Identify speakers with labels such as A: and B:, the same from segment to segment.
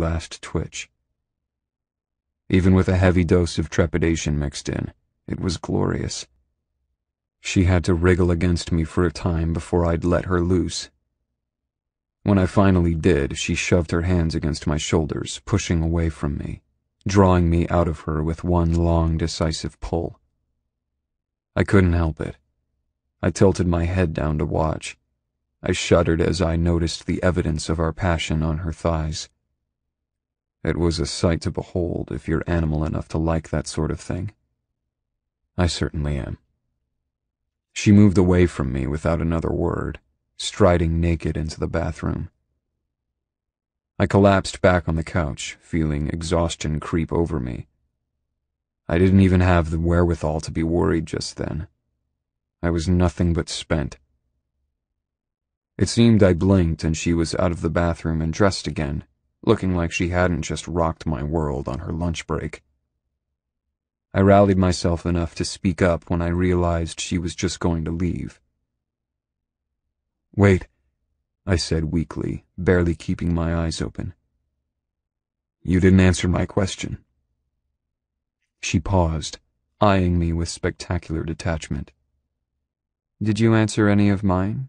A: last twitch. Even with a heavy dose of trepidation mixed in, it was glorious. She had to wriggle against me for a time before I'd let her loose. When I finally did, she shoved her hands against my shoulders, pushing away from me, drawing me out of her with one long, decisive pull. I couldn't help it. I tilted my head down to watch. I shuddered as I noticed the evidence of our passion on her thighs. It was a sight to behold if you're animal enough to like that sort of thing. I certainly am. She moved away from me without another word, striding naked into the bathroom. I collapsed back on the couch, feeling exhaustion creep over me. I didn't even have the wherewithal to be worried just then. I was nothing but spent. It seemed I blinked and she was out of the bathroom and dressed again, looking like she hadn't just rocked my world on her lunch break. I rallied myself enough to speak up when I realized she was just going to leave. Wait, I said weakly, barely keeping my eyes open. You didn't answer my question. She paused, eyeing me with spectacular detachment. Did you answer any of mine?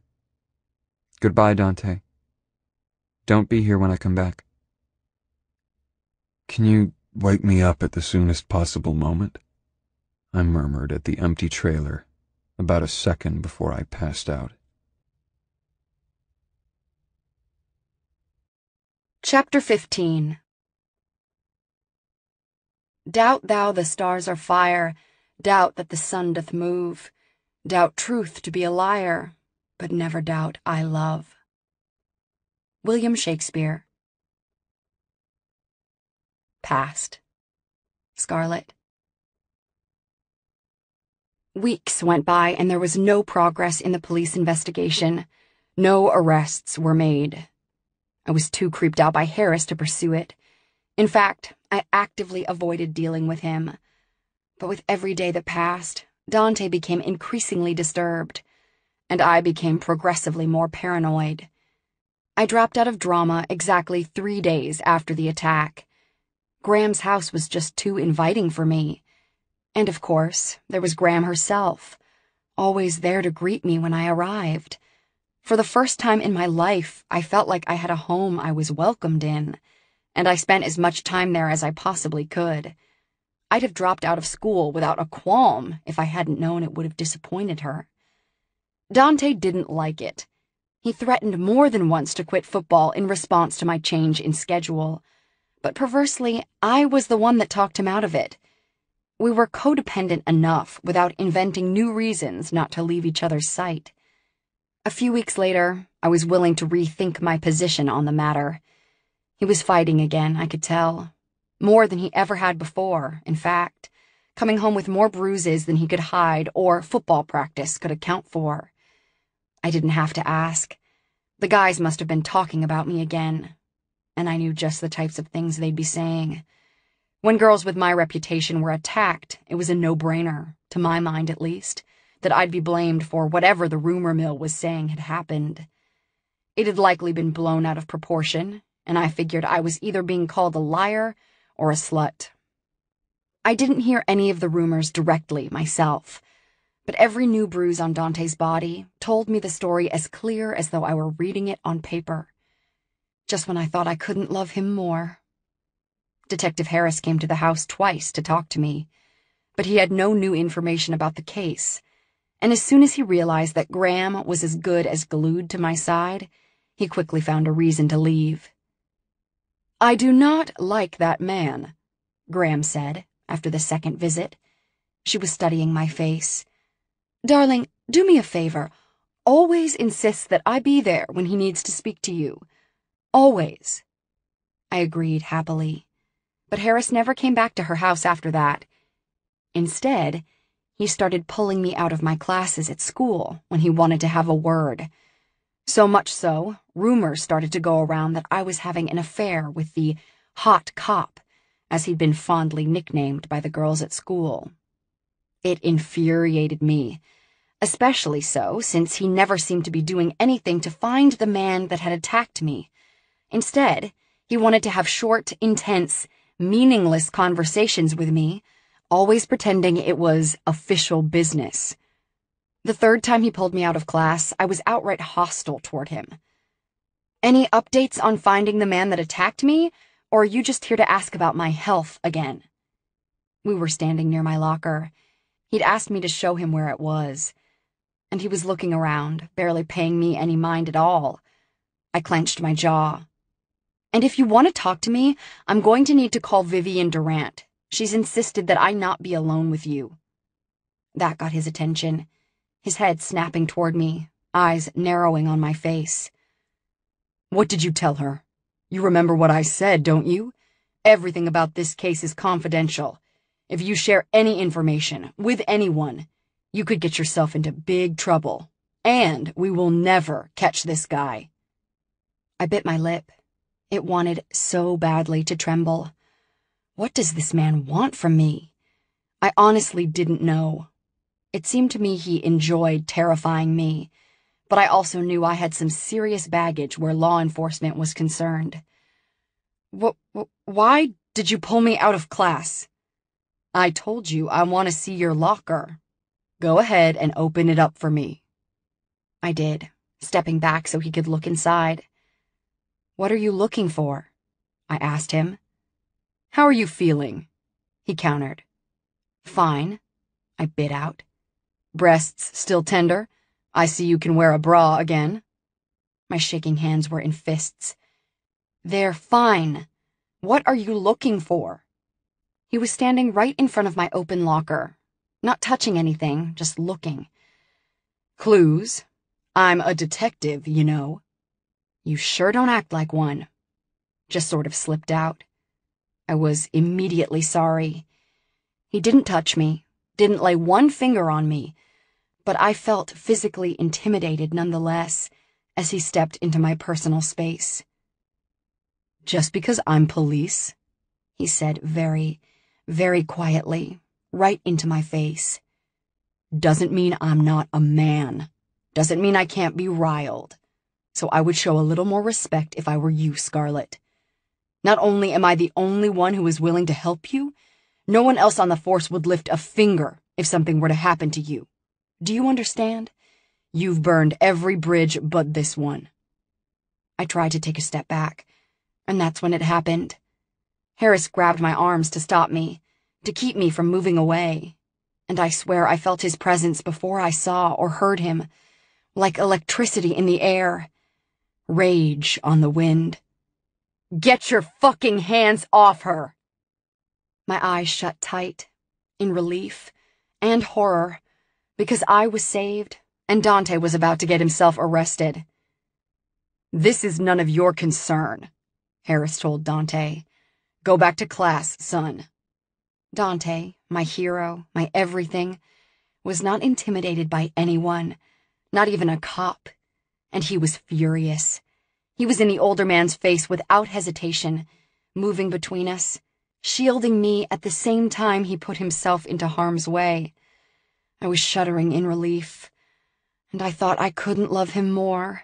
A: Goodbye, Dante. Don't be here when I come back. Can you wake me up at the soonest possible moment? I murmured at the empty trailer, about a second before I passed out.
B: Chapter 15 Doubt thou the stars are fire, doubt that the sun doth move, Doubt truth to be a liar, but never doubt I love. William Shakespeare. Past. Scarlet. Weeks went by and there was no progress in the police investigation. No arrests were made. I was too creeped out by Harris to pursue it. In fact, I actively avoided dealing with him. But with every day that passed, Dante became increasingly disturbed, and I became progressively more paranoid. I dropped out of drama exactly three days after the attack. Graham's house was just too inviting for me. And of course, there was Graham herself, always there to greet me when I arrived. For the first time in my life, I felt like I had a home I was welcomed in, and I spent as much time there as I possibly could. I'd have dropped out of school without a qualm if I hadn't known it would have disappointed her. Dante didn't like it. He threatened more than once to quit football in response to my change in schedule. But perversely, I was the one that talked him out of it. We were codependent enough without inventing new reasons not to leave each other's sight. A few weeks later, I was willing to rethink my position on the matter. He was fighting again, I could tell, more than he ever had before, in fact, coming home with more bruises than he could hide or football practice could account for. I didn't have to ask. The guys must have been talking about me again, and I knew just the types of things they'd be saying. When girls with my reputation were attacked, it was a no-brainer, to my mind at least, that I'd be blamed for whatever the rumor mill was saying had happened. It had likely been blown out of proportion, and I figured I was either being called a liar or a slut. I didn't hear any of the rumors directly myself, but every new bruise on Dante's body told me the story as clear as though I were reading it on paper. Just when I thought I couldn't love him more. Detective Harris came to the house twice to talk to me, but he had no new information about the case, and as soon as he realized that Graham was as good as glued to my side, he quickly found a reason to leave. I do not like that man, Graham said after the second visit. She was studying my face. Darling, do me a favor. Always insist that I be there when he needs to speak to you. Always. I agreed happily. But Harris never came back to her house after that. Instead, he started pulling me out of my classes at school when he wanted to have a word. So much so, rumors started to go around that I was having an affair with the hot cop, as he'd been fondly nicknamed by the girls at school. It infuriated me, especially so since he never seemed to be doing anything to find the man that had attacked me. Instead, He wanted to have short, intense, meaningless conversations with me, always pretending it was official business. The third time he pulled me out of class, I was outright hostile toward him. Any updates on finding the man that attacked me, or are you just here to ask about my health again? We were standing near my locker. He'd asked me to show him where it was. And he was looking around, barely paying me any mind at all. I clenched my jaw. And if you want to talk to me, I'm going to need to call Vivian Durant. She's insisted that I not be alone with you. That got his attention, his head snapping toward me, eyes narrowing on my face.
C: What did you tell her? You remember what I said, don't you? Everything about this case is confidential. If you share any information with anyone, you could get yourself into big trouble. And we will never catch this guy.
B: I bit my lip. It wanted so badly to tremble. What does this man want from me? I honestly didn't know. It seemed to me he enjoyed terrifying me, but I also knew I had some serious baggage where law enforcement was concerned.
C: Wh why did you pull me out of class? I told you I want to see your locker. Go ahead and open it up for me.
B: I did, stepping back so he could look inside. What are you looking for? I asked him.
C: How are you feeling? He countered.
B: Fine, I bit out.
C: Breasts still tender? I see you can wear a bra again.
B: My shaking hands were in fists. They're fine. What are you looking for? He was standing right in front of my open locker, not touching anything, just looking.
C: Clues? I'm a detective, you know.
B: You sure don't act like one. Just sort of slipped out. I was immediately sorry. He didn't touch me, didn't lay one finger on me, but I felt physically intimidated nonetheless as he stepped into my personal space.
C: Just because I'm police?
B: He said very, very quietly, right into my face.
C: Doesn't mean I'm not a man. Doesn't mean I can't be riled. So I would show a little more respect if I were you, Scarlet. Not only am I the only one who is willing to help you, no one else on the force would lift a finger if something were to happen to you. Do you understand? You've burned every bridge but this one.
B: I tried to take a step back, and that's when it happened. Harris grabbed my arms to stop me, to keep me from moving away, and I swear I felt his presence before I saw or heard him, like electricity in the air, rage on the wind.
C: Get your fucking hands off her!
B: My eyes shut tight, in relief and horror, because I was saved and Dante was about to get himself arrested.
C: This is none of your concern, Harris told Dante. Go back to class, son.
B: Dante, my hero, my everything, was not intimidated by anyone, not even a cop, and he was furious. He was in the older man's face without hesitation, moving between us, shielding me at the same time he put himself into harm's way. I was shuddering in relief, and I thought I couldn't love him more.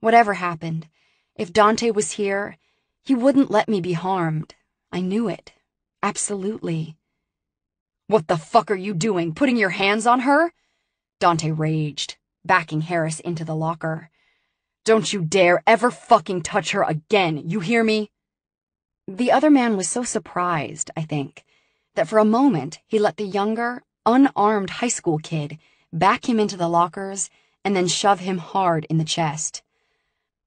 B: Whatever happened, if Dante was here, he wouldn't let me be harmed. I knew it. Absolutely.
C: What the fuck are you doing? Putting your hands on her? Dante raged, backing Harris into the locker. Don't you dare ever fucking touch her again, you hear me?
B: The other man was so surprised, I think, that for a moment he let the younger, unarmed high school kid back him into the lockers and then shove him hard in the chest.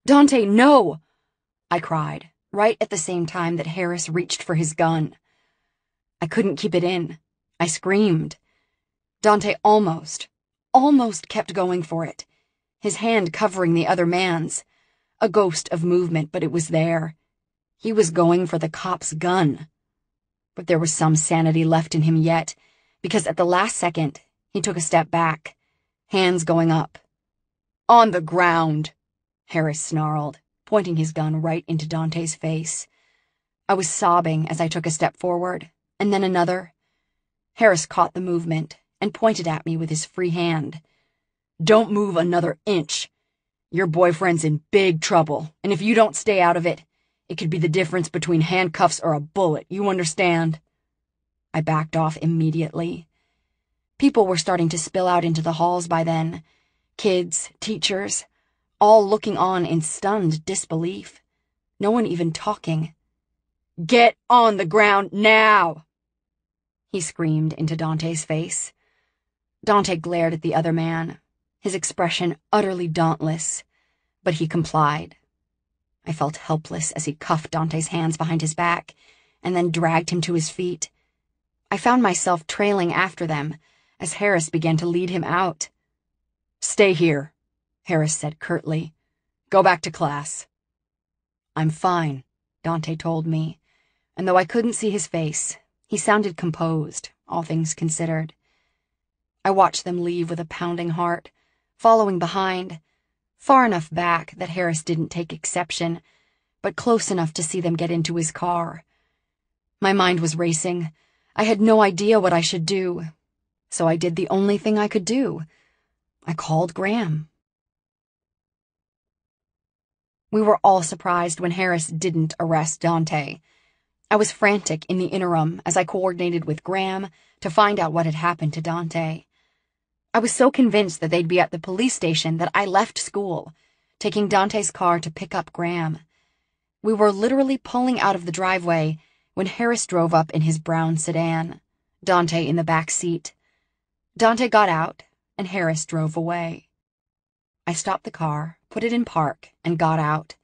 C: Dante, no!
B: I cried, right at the same time that Harris reached for his gun. I couldn't keep it in. I screamed. Dante almost, almost kept going for it, his hand covering the other man's. A ghost of movement, but it was there. He was going for the cop's gun. But there was some sanity left in him yet, because at the last second, he took a step back, hands going up.
C: On the ground,
B: Harris snarled pointing his gun right into Dante's face. I was sobbing as I took a step forward, and then another. Harris caught the movement and pointed at me with his free hand.
C: Don't move another inch. Your boyfriend's in big trouble, and if you don't stay out of it,
B: It could be the difference between handcuffs or a bullet, you understand? I backed off immediately. People were starting to spill out into the halls by then. Kids, teachers, all looking on in stunned disbelief. No one even talking. Get on the ground now! He screamed into Dante's face. Dante glared at the other man, his expression utterly dauntless, but he complied. I felt helpless as he cuffed Dante's hands behind his back and then dragged him to his feet. I found myself trailing after them as Harris began to lead him out. Stay here, Harris said curtly. Go back to class. I'm fine, Dante told me, and though I couldn't see his face, he sounded composed, all things considered. I watched them leave with a pounding heart, following behind, far enough back that Harris didn't take exception, but close enough to see them get into his car. My mind was racing. I had no idea what I should do, so I did the only thing I could do. I called Graham. We were all surprised when Harris didn't arrest Dante. I was frantic in the interim as I coordinated with Graham to find out what had happened to Dante. I was so convinced that they'd be at the police station that I left school, taking Dante's car to pick up Graham. We were literally pulling out of the driveway when Harris drove up in his brown sedan, Dante in the back seat. Dante got out, and Harris drove away. I stopped the car, put it in park, and got out.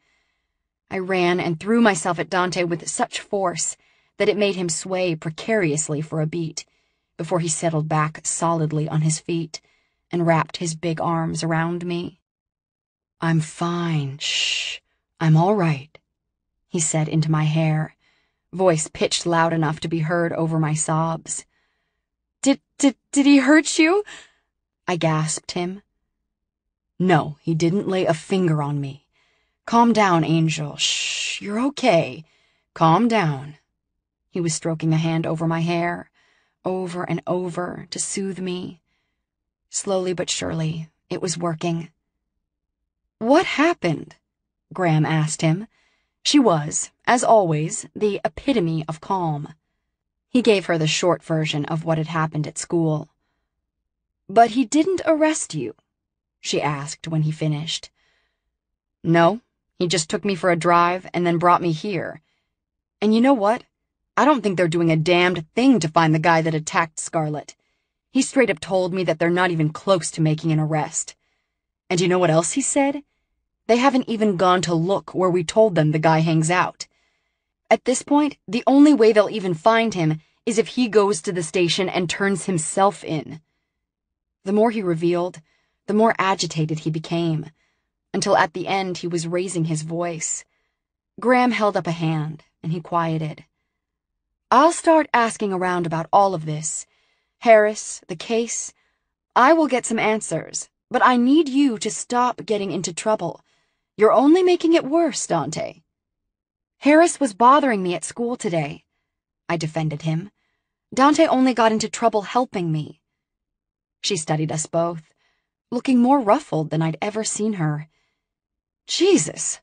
B: I ran and threw myself at Dante with such force that it made him sway precariously for a beat before he settled back solidly on his feet and wrapped his big arms around me. I'm fine, shh, I'm all right, he said into my hair, voice pitched loud enough to be heard over my sobs. Did, did, did he hurt you? I gasped him. No, he didn't lay a finger on me. Calm down, Angel. Shh, you're okay. Calm down. He was stroking a hand over my hair, over and over, to soothe me. Slowly but surely, it was working. What happened? Graham asked him. She was, as always, the epitome of calm. He gave her the short version of what had happened at school. But he didn't arrest you? she asked when he finished. No, he just took me for a drive and then brought me here. And you know what? I don't think they're doing a damned thing to find the guy that attacked Scarlett. He straight up told me that they're not even close to making an arrest. And you know what else he said? They haven't even gone to look where we told them the guy hangs out. At this point, the only way they'll even find him is if he goes to the station and turns himself in. The more he revealed, the more agitated he became, until at the end he was raising his voice. Graham held up a hand, and he quieted. I'll start asking around about all of this. Harris, the case. I will get some answers, but I need you to stop getting into trouble. You're only making it worse, Dante. Harris was bothering me at school today. I defended him. Dante only got into trouble helping me. She studied us both, looking more ruffled than I'd ever seen her. Jesus,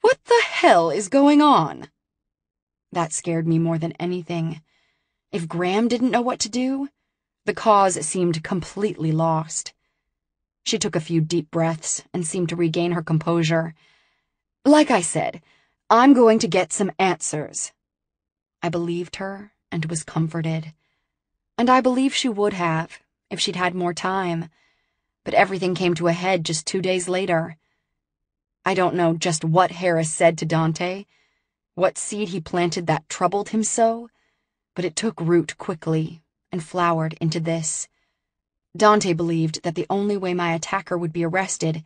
B: what the hell is going on? That scared me more than anything. If Graham didn't know what to do, the cause seemed completely lost. She took a few deep breaths and seemed to regain her composure. Like I said, I'm going to get some answers. I believed her and was comforted. And I believe she would have, if she'd had more time. But everything came to a head just two days later. I don't know just what Harris said to Dante, what seed he planted that troubled him so, but it took root quickly and flowered into this. Dante believed that the only way my attacker would be arrested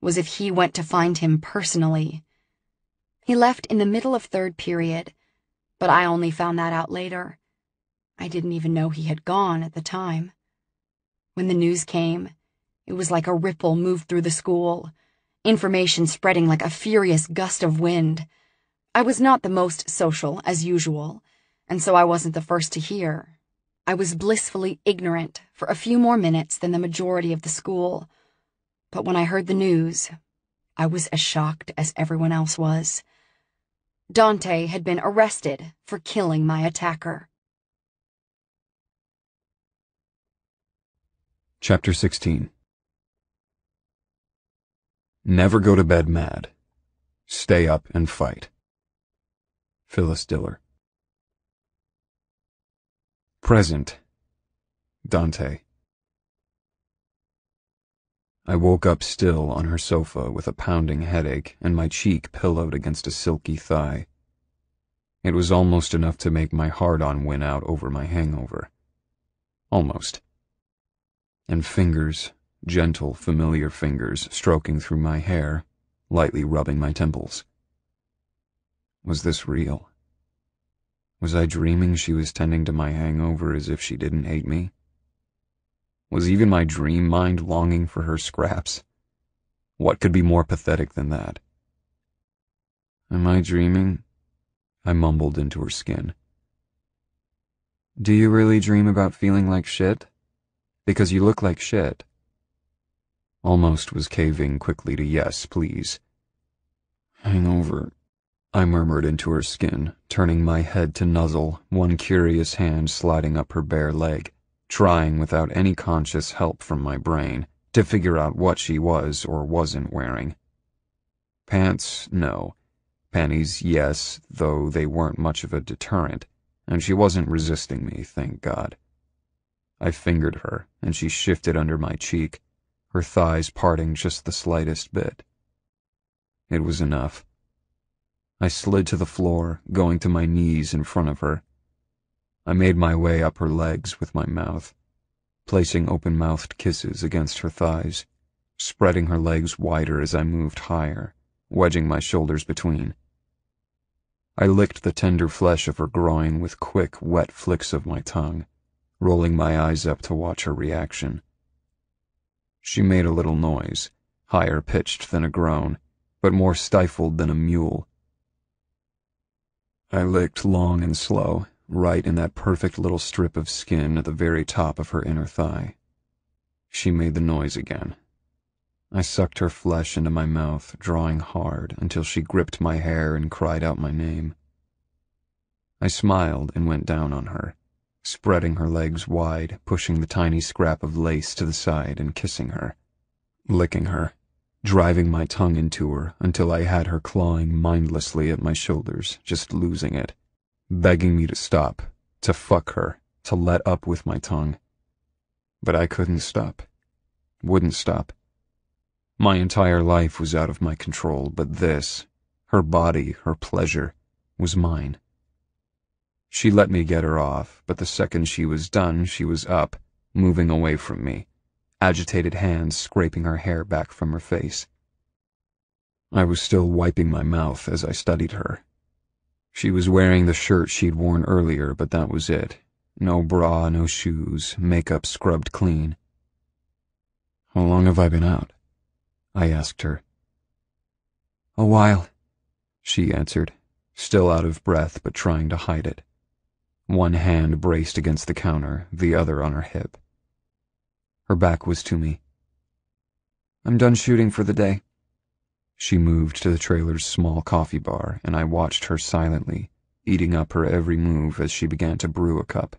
B: was if he went to find him personally. He left in the middle of third period, but I only found that out later. I didn't even know he had gone at the time. When the news came, it was like a ripple moved through the school, information spreading like a furious gust of wind. I was not the most social, as usual, and so I wasn't the first to hear. I was blissfully ignorant for a few more minutes than the majority of the school, but when I heard the news, I was as shocked as everyone else was. Dante had been arrested for killing my attacker.
A: Chapter 16 Never go to bed mad. Stay up and fight. Phyllis Diller. Present. Dante. I woke up still on her sofa with a pounding headache and my cheek pillowed against a silky thigh. It was almost enough to make my hard-on win out over my hangover. Almost. And fingers, gentle, familiar fingers, stroking through my hair, lightly rubbing my temples. Was this real? Was I dreaming she was tending to my hangover as if she didn't hate me? Was even my dream mind longing for her scraps? What could be more pathetic than that? Am I dreaming? I mumbled into her skin. Do you really dream about feeling like shit? Because you look like shit. Almost was caving quickly to yes, please. Hangover, I murmured into her skin, turning my head to nuzzle, one curious hand sliding up her bare leg trying without any conscious help from my brain to figure out what she was or wasn't wearing. Pants, no. Panties, yes, though they weren't much of a deterrent, and she wasn't resisting me, thank God. I fingered her, and she shifted under my cheek, her thighs parting just the slightest bit. It was enough. I slid to the floor, going to my knees in front of her, I made my way up her legs with my mouth, placing open-mouthed kisses against her thighs, spreading her legs wider as I moved higher, wedging my shoulders between. I licked the tender flesh of her groin with quick, wet flicks of my tongue, rolling my eyes up to watch her reaction. She made a little noise, higher pitched than a groan, but more stifled than a mewl. I licked long and slow, right in that perfect little strip of skin at the very top of her inner thigh. She made the noise again. I sucked her flesh into my mouth, drawing hard until she gripped my hair and cried out my name. I smiled and went down on her, spreading her legs wide, pushing the tiny scrap of lace to the side and kissing her, licking her, driving my tongue into her until I had her clawing mindlessly at my shoulders, just losing it begging me to stop, to fuck her, to let up with my tongue. But I couldn't stop. Wouldn't stop. My entire life was out of my control, but this, her body, her pleasure, was mine. She let me get her off, but the second she was done, she was up, moving away from me, agitated hands scraping her hair back from her face. I was still wiping my mouth as I studied her, she was wearing the shirt she'd worn earlier, but that was it. No bra, no shoes, makeup scrubbed clean. How long have I been out? I asked her.
C: A while,
A: she answered, still out of breath but trying to hide it. One hand braced against the counter, the other on her hip. Her back was to me.
C: I'm done shooting for the day.
A: She moved to the trailer's small coffee bar, and I watched her silently, eating up her every move as she began to brew a cup.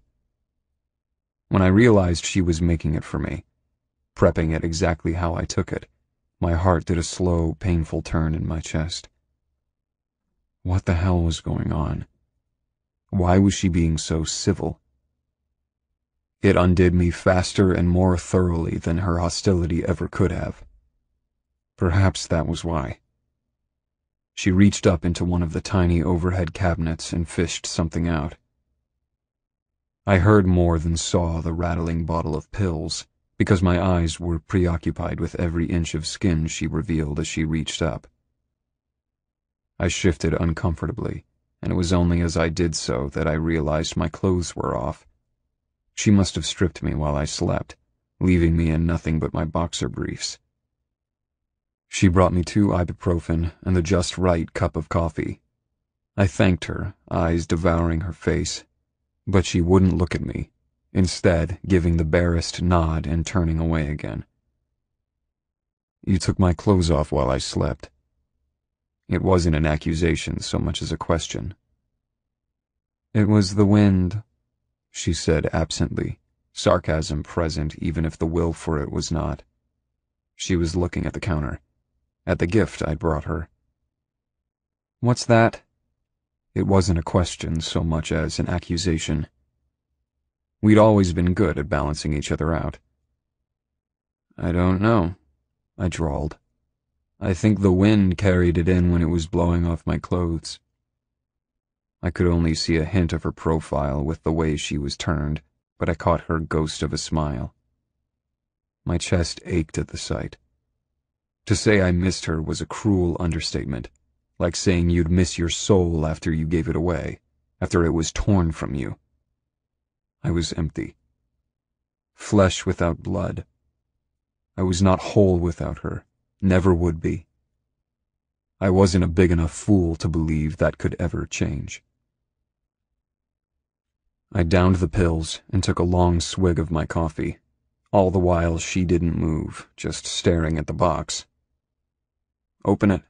A: When I realized she was making it for me, prepping it exactly how I took it, my heart did a slow, painful turn in my chest. What the hell was going on? Why was she being so civil? It undid me faster and more thoroughly than her hostility ever could have. Perhaps that was why. She reached up into one of the tiny overhead cabinets and fished something out. I heard more than saw the rattling bottle of pills, because my eyes were preoccupied with every inch of skin she revealed as she reached up. I shifted uncomfortably, and it was only as I did so that I realized my clothes were off. She must have stripped me while I slept, leaving me in nothing but my boxer briefs. She brought me two ibuprofen and the just right cup of coffee. I thanked her, eyes devouring her face, but she wouldn't look at me, instead giving the barest nod and turning away again. You took my clothes off while I slept. It wasn't an accusation so much as a question. It was the wind, she said absently, sarcasm present even if the will for it was not. She was looking at the counter, at the gift I'd brought her. What's that? It wasn't a question so much as an accusation. We'd always been good at balancing each other out. I don't know, I drawled. I think the wind carried it in when it was blowing off my clothes. I could only see a hint of her profile with the way she was turned, but I caught her ghost of a smile. My chest ached at the sight. To say I missed her was a cruel understatement like saying you'd miss your soul after you gave it away, after it was torn from you. I was empty. Flesh without blood. I was not whole without her, never would be. I wasn't a big enough fool to believe that could ever change. I downed the pills and took a long swig of my coffee, all the while she didn't move, just staring at the box. Open it.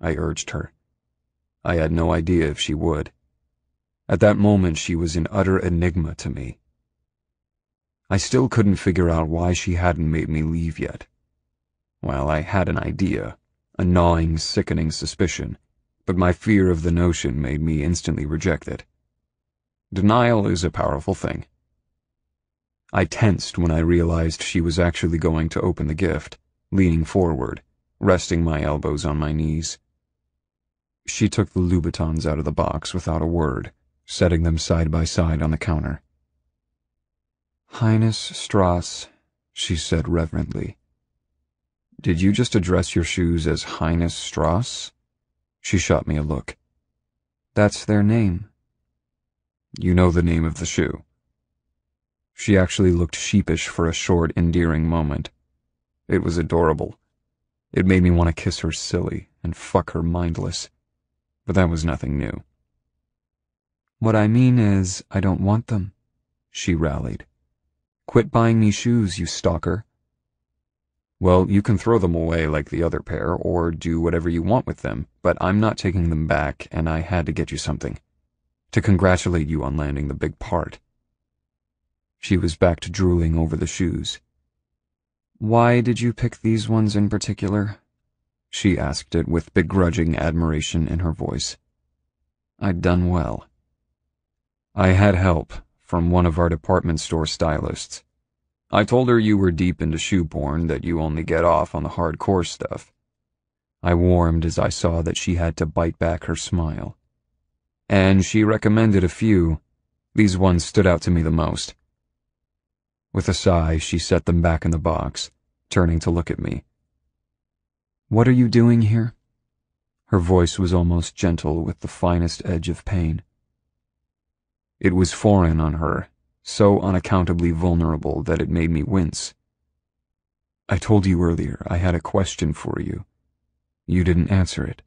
A: I urged her. I had no idea if she would. At that moment, she was an utter enigma to me. I still couldn't figure out why she hadn't made me leave yet. Well, I had an idea, a gnawing, sickening suspicion, but my fear of the notion made me instantly reject it. Denial is a powerful thing. I tensed when I realized she was actually going to open the gift, leaning forward, resting my elbows on my knees. She took the Louboutins out of the box without a word, setting them side by side on the counter. Hyness Strass, she said reverently. Did you just address your shoes as Hyness Strass? She shot me a look. That's their name. You know the name of the shoe. She actually looked sheepish for a short, endearing moment. It was adorable. It made me want to kiss her silly and fuck her mindless but that was nothing new. What I mean is, I don't want them, she rallied. Quit buying me shoes, you stalker. Well, you can throw them away like the other pair, or do whatever you want with them, but I'm not taking them back, and I had to get you something. To congratulate you on landing the big part. She was back to drooling over the shoes. Why did you pick these ones in particular? She asked it with begrudging admiration in her voice. I'd done well. I had help from one of our department store stylists. I told her you were deep into shoe porn, that you only get off on the hardcore stuff. I warmed as I saw that she had to bite back her smile. And she recommended a few. These ones stood out to me the most. With a sigh, she set them back in the box, turning to look at me. What are you doing here? Her voice was almost gentle with the finest edge of pain. It was foreign on her, so unaccountably vulnerable that it made me wince. I told you earlier I had a question for you. You didn't answer it.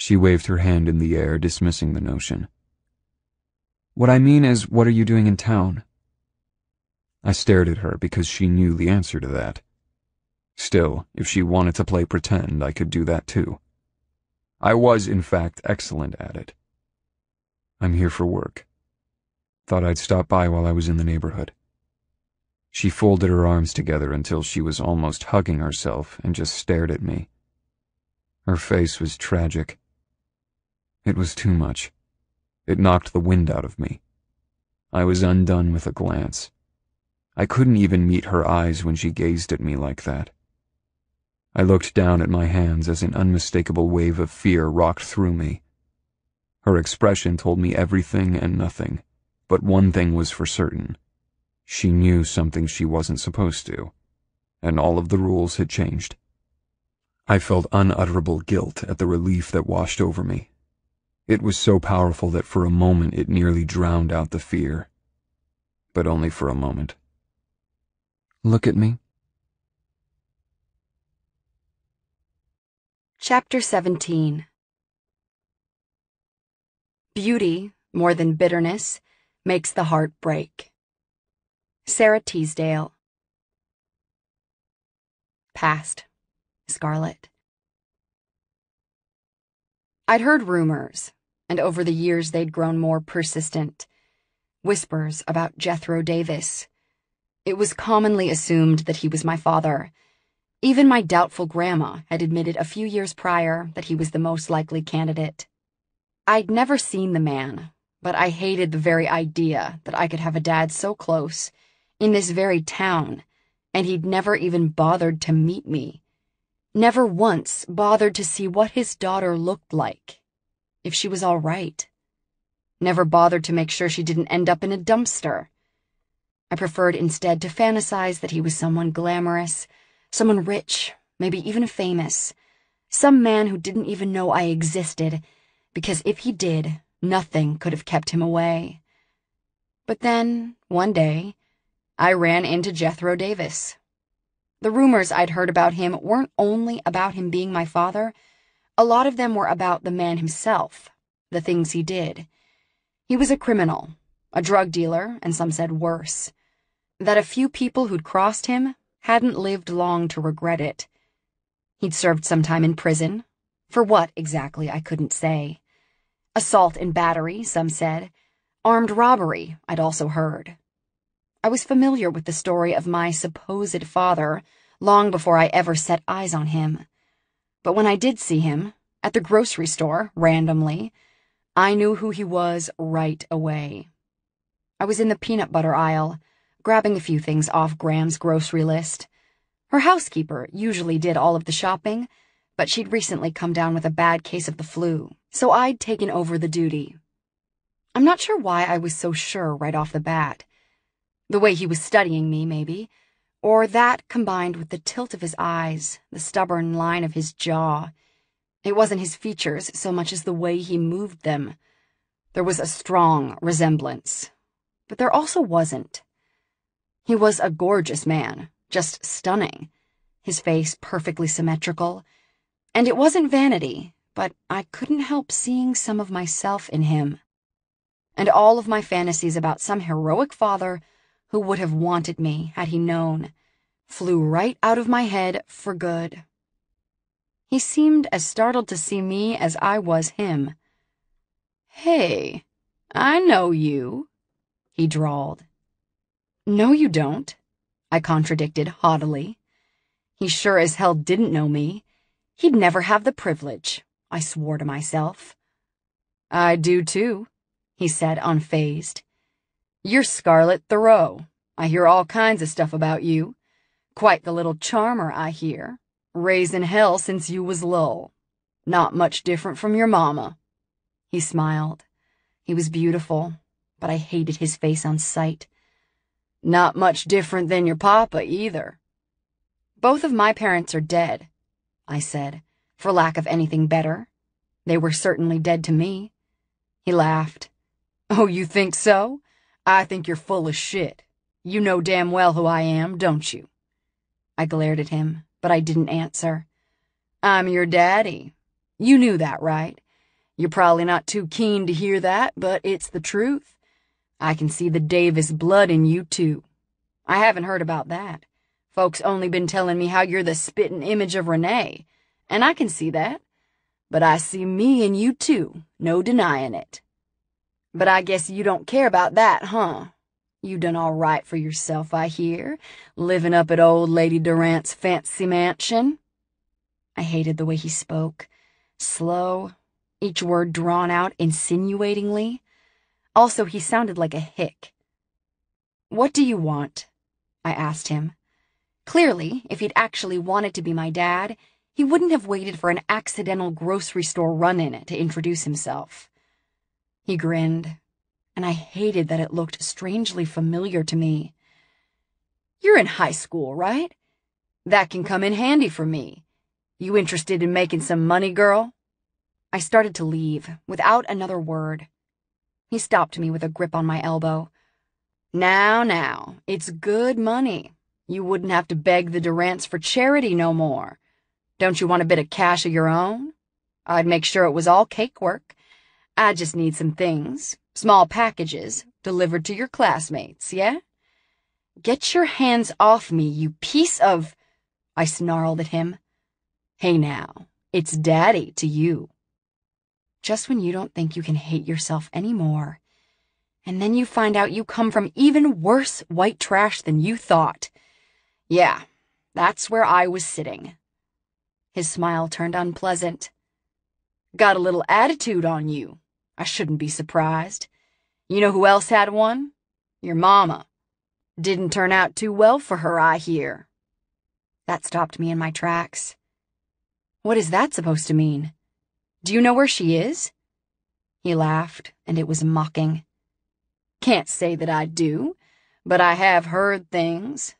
A: She waved her hand in the air, dismissing the notion. What I mean is, what are you doing in town? I stared at her because she knew the answer to that. Still, if she wanted to play pretend, I could do that too. I was, in fact, excellent at it. I'm here for work. Thought I'd stop by while I was in the neighborhood. She folded her arms together until she was almost hugging herself and just stared at me. Her face was tragic. It was too much. It knocked the wind out of me. I was undone with a glance. I couldn't even meet her eyes when she gazed at me like that. I looked down at my hands as an unmistakable wave of fear rocked through me. Her expression told me everything and nothing, but one thing was for certain. She knew something she wasn't supposed to, and all of the rules had changed. I felt unutterable guilt at the relief that washed over me. It was so powerful that for a moment it nearly drowned out the fear. But only for a moment. Look at me,
B: Chapter 17 Beauty, more than bitterness, makes the heart break. Sara Teasdale. Past. Scarlet. I'd heard rumors, and over the years they'd grown more persistent. Whispers about Jethro Davis. It was commonly assumed that he was my father. Even my doubtful grandma had admitted a few years prior that he was the most likely candidate. I'd never seen the man, but I hated the very idea that I could have a dad so close, in this very town, and he'd never even bothered to meet me. Never once bothered to see what his daughter looked like, if she was all right. Never bothered to make sure she didn't end up in a dumpster. I preferred instead to fantasize that he was someone glamorous, someone rich, maybe even famous, some man who didn't even know I existed, because if he did, nothing could have kept him away. But then, one day, I ran into Jethro Davis. The rumors I'd heard about him weren't only about him being my father, a lot of them were about the man himself, the things he did. He was a criminal, a drug dealer, and some said worse. That a few people who'd crossed him hadn't lived long to regret it. He'd served some time in prison. For what, exactly, I couldn't say. Assault and battery, some said. Armed robbery, I'd also heard. I was familiar with the story of my supposed father long before I ever set eyes on him. But when I did see him, at the grocery store, randomly, I knew who he was right away. I was in the peanut butter aisle, grabbing a few things off Graham's grocery list. Her housekeeper usually did all of the shopping, but she'd recently come down with a bad case of the flu, so I'd taken over the duty. I'm not sure why I was so sure right off the bat. The way he was studying me, maybe. Or that combined with the tilt of his eyes, the stubborn line of his jaw. It wasn't his features so much as the way he moved them. There was a strong resemblance. But there also wasn't. He was a gorgeous man, just stunning. His face perfectly symmetrical. And it wasn't vanity, but I couldn't help seeing some of myself in him. And all of my fantasies about some heroic father who would have wanted me had he known, flew right out of my head for good. He seemed as startled to see me as I was him. Hey, I know you, he drawled. No, you don't, I contradicted haughtily. He sure as hell didn't know me. He'd never have the privilege, I swore to myself. I do too, he said, unfazed. You're Scarlet Thoreau. I hear all kinds of stuff about you. Quite the little charmer, I hear. Raising hell since you was lull. Not much different from your mama. He smiled. He was beautiful, but I hated his face on sight. Not much different than your papa, either. Both of my parents are dead, I said, for lack of anything better. They were certainly dead to me. He laughed. Oh, you think so? I think you're full of shit. You know damn well who I am, don't you? I glared at him, but I didn't answer. I'm your daddy. You knew that, right? You're probably not too keen to hear that, but it's the truth. I can see the Davis blood in you, too. I haven't heard about that. Folks only been telling me how you're the spittin' image of Renee, and I can see that. But I see me in you, too, no denying it. But I guess you don't care about that, huh? You done all right for yourself, I hear, living up at old Lady Durant's fancy mansion. I hated the way he spoke. Slow, each word drawn out insinuatingly. Also, he sounded like a hick. What do you want? I asked him. Clearly, if he'd actually wanted to be my dad, he wouldn't have waited for an accidental grocery store run-in to introduce himself. He grinned, and I hated that it looked strangely familiar to me. You're in high school, right? That can come in handy for me. You interested in making some money, girl? I started to leave, without another word. He stopped me with a grip on my elbow. Now, now, it's good money. You wouldn't have to beg the Durants for charity no more. Don't you want a bit of cash of your own? I'd make sure it was all cakework I just need some things, small packages, delivered to your classmates, yeah? Get your hands off me, you piece of... I snarled at him. Hey now, it's daddy to you. just when you don't think you can hate yourself anymore. And then you find out you come from even worse white trash than you thought. Yeah, that's where I was sitting. His smile turned unpleasant. Got a little attitude on you. I shouldn't be surprised. You know who else had one? Your mama. Didn't turn out too well for her, I hear. That stopped me in my tracks. What is that supposed to mean? Do you know where she is? He laughed, and it was mocking. Can't say that I do, but I have heard things.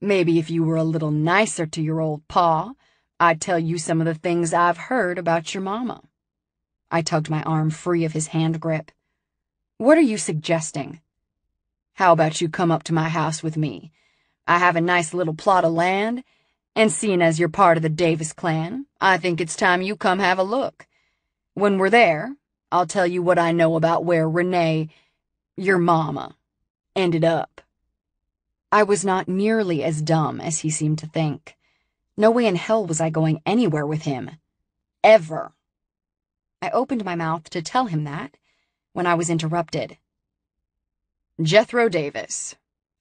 B: Maybe if you were a little nicer to your old pa, I'd tell you some of the things I've heard about your mama. I tugged my arm free of his hand grip. What are you suggesting? How about you come up to my house with me? I have a nice little plot of land, and seeing as you're part of the Davis clan, I think it's time you come have a look. When we're there, I'll tell you what I know about where Renee, your mama, ended up. I was not nearly as dumb as he seemed to think. No way in hell was I going anywhere with him. Ever. I opened my mouth to tell him that when I was interrupted. Jethro Davis,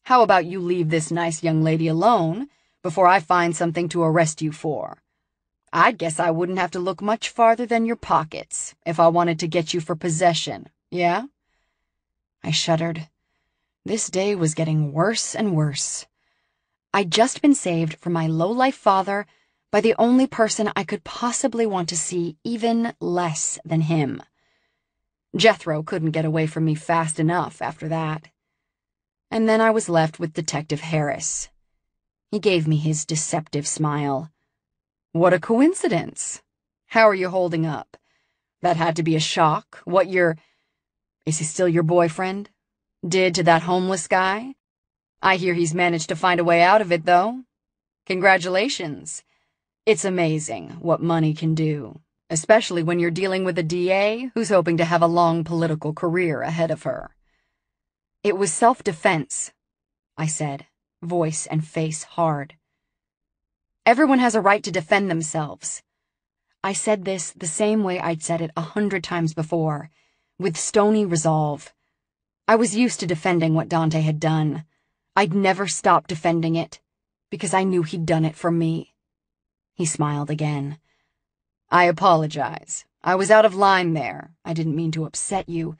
B: how about you leave this nice young lady alone before I find something to arrest you for? I'd guess I wouldn't have to look much farther than your pockets if I wanted to get you for possession, yeah? I shuddered. This day was getting worse and worse. I'd just been saved from my low-life father by the only person I could possibly want to see even less than him. Jethro couldn't get away from me fast enough after that. And then I was left with Detective Harris. He gave me his deceptive smile. What a coincidence. How are you holding up? That had to be a shock. What your... Is he still your boyfriend? Did to that homeless guy? I hear he's managed to find a way out of it, though. Congratulations. It's amazing what money can do, especially when you're dealing with a DA who's hoping to have a long political career ahead of her. It was self-defense, I said, voice and face hard. Everyone has a right to defend themselves. I said this the same way I'd said it a hundred times before, with stony resolve. I was used to defending what Dante had done. I'd never stop defending it, because I knew he'd done it for me. He smiled again. I apologize. I was out of line there. I didn't mean to upset you.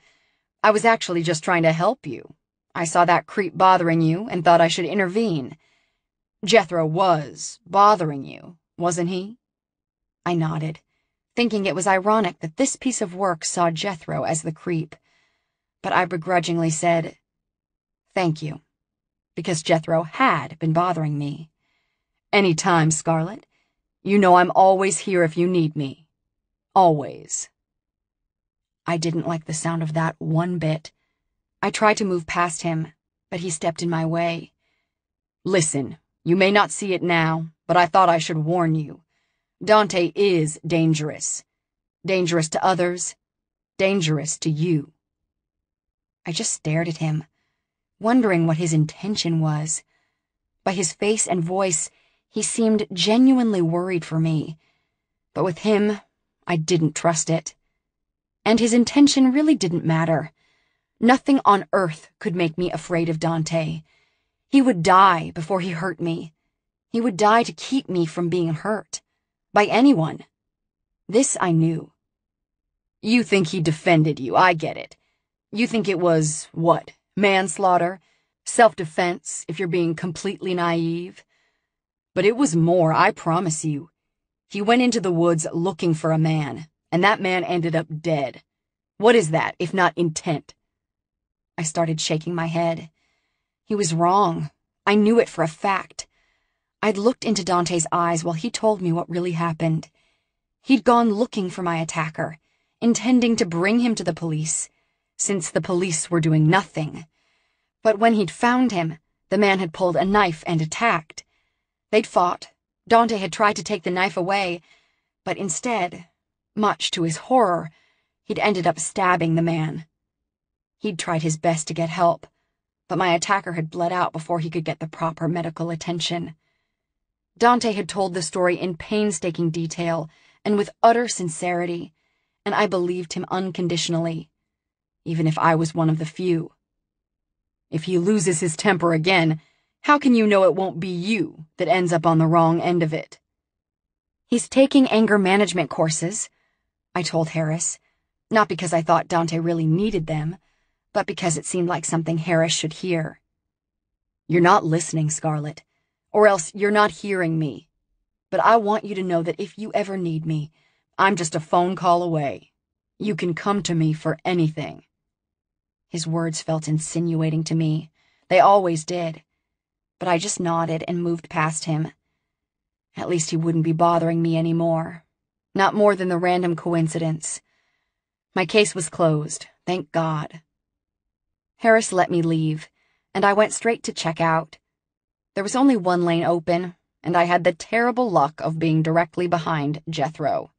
B: I was actually just trying to help you. I saw that creep bothering you and thought I should intervene. Jethro was bothering you, wasn't he? I nodded, thinking it was ironic that this piece of work saw Jethro as the creep. But I begrudgingly said, Thank you, because Jethro had been bothering me. Any time, Scarlett. You know I'm always here if you need me. Always. I didn't like the sound of that one bit. I tried to move past him, but he stepped in my way. Listen, you may not see it now, but I thought I should warn you. Dante is dangerous. Dangerous to others. Dangerous to you. I just stared at him, wondering what his intention was. By his face and voice, he seemed genuinely worried for me. But with him, I didn't trust it. And his intention really didn't matter. Nothing on earth could make me afraid of Dante. He would die before he hurt me. He would die to keep me from being hurt. By anyone. This I knew. You think he defended you, I get it. You think it was, what, manslaughter? Self-defense, if you're being completely naive? But it was more, I promise you. He went into the woods looking for a man, and that man ended up dead. What is that, if not intent? I started shaking my head. He was wrong. I knew it for a fact. I'd looked into Dante's eyes while he told me what really happened. He'd gone looking for my attacker, intending to bring him to the police, since the police were doing nothing. But when he'd found him, the man had pulled a knife and attacked. They'd fought. Dante had tried to take the knife away, but instead, much to his horror, he'd ended up stabbing the man. He'd tried his best to get help, but my attacker had bled out before he could get the proper medical attention. Dante had told the story in painstaking detail and with utter sincerity, and I believed him unconditionally, even if I was one of the few. If he loses his temper again, how can you know it won't be you that ends up on the wrong end of it? He's taking anger management courses, I told Harris, not because I thought Dante really needed them, but because it seemed like something Harris should hear. You're not listening, Scarlett, or else you're not hearing me. But I want you to know that if you ever need me, I'm just a phone call away. You can come to me for anything. His words felt insinuating to me. They always did but I just nodded and moved past him. At least he wouldn't be bothering me anymore. Not more than the random coincidence. My case was closed, thank God. Harris let me leave, and I went straight to check out. There was only one lane open, and I had the terrible luck of being directly behind Jethro.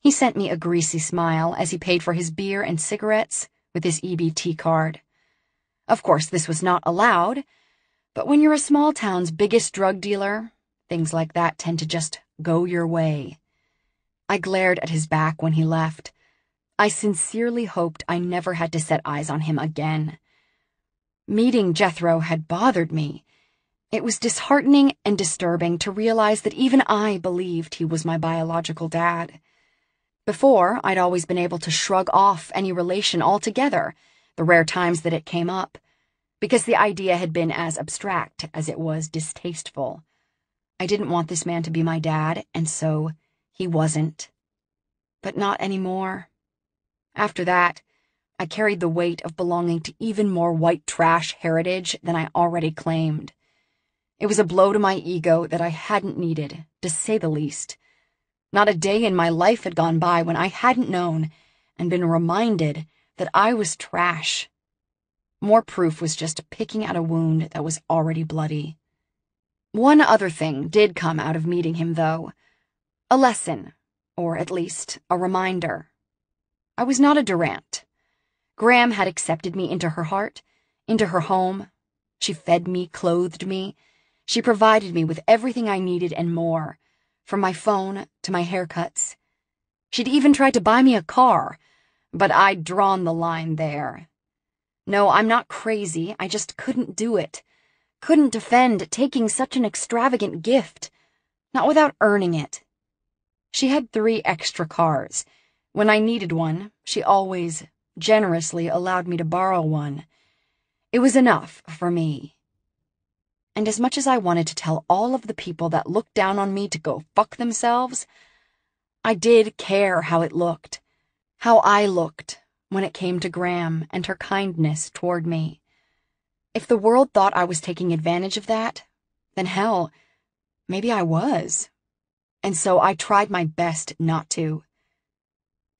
B: He sent me a greasy smile as he paid for his beer and cigarettes with his EBT card. Of course, this was not allowed, but when you're a small town's biggest drug dealer, things like that tend to just go your way. I glared at his back when he left. I sincerely hoped I never had to set eyes on him again. Meeting Jethro had bothered me. It was disheartening and disturbing to realize that even I believed he was my biological dad. Before, I'd always been able to shrug off any relation altogether, the rare times that it came up because the idea had been as abstract as it was distasteful. I didn't want this man to be my dad, and so he wasn't. But not anymore. After that, I carried the weight of belonging to even more white trash heritage than I already claimed. It was a blow to my ego that I hadn't needed, to say the least. Not a day in my life had gone by when I hadn't known and been reminded that I was trash more proof was just picking at a wound that was already bloody. One other thing did come out of meeting him, though. A lesson, or at least a reminder. I was not a Durant. Graham had accepted me into her heart, into her home. She fed me, clothed me. She provided me with everything I needed and more, from my phone to my haircuts. She'd even tried to buy me a car, but I'd drawn the line there no, I'm not crazy, I just couldn't do it. Couldn't defend taking such an extravagant gift. Not without earning it. She had three extra cars. When I needed one, she always generously allowed me to borrow one. It was enough for me. And as much as I wanted to tell all of the people that looked down on me to go fuck themselves, I did care how it looked. How I looked when it came to Graham and her kindness toward me. If the world thought I was taking advantage of that, then hell, maybe I was. And so I tried my best not to.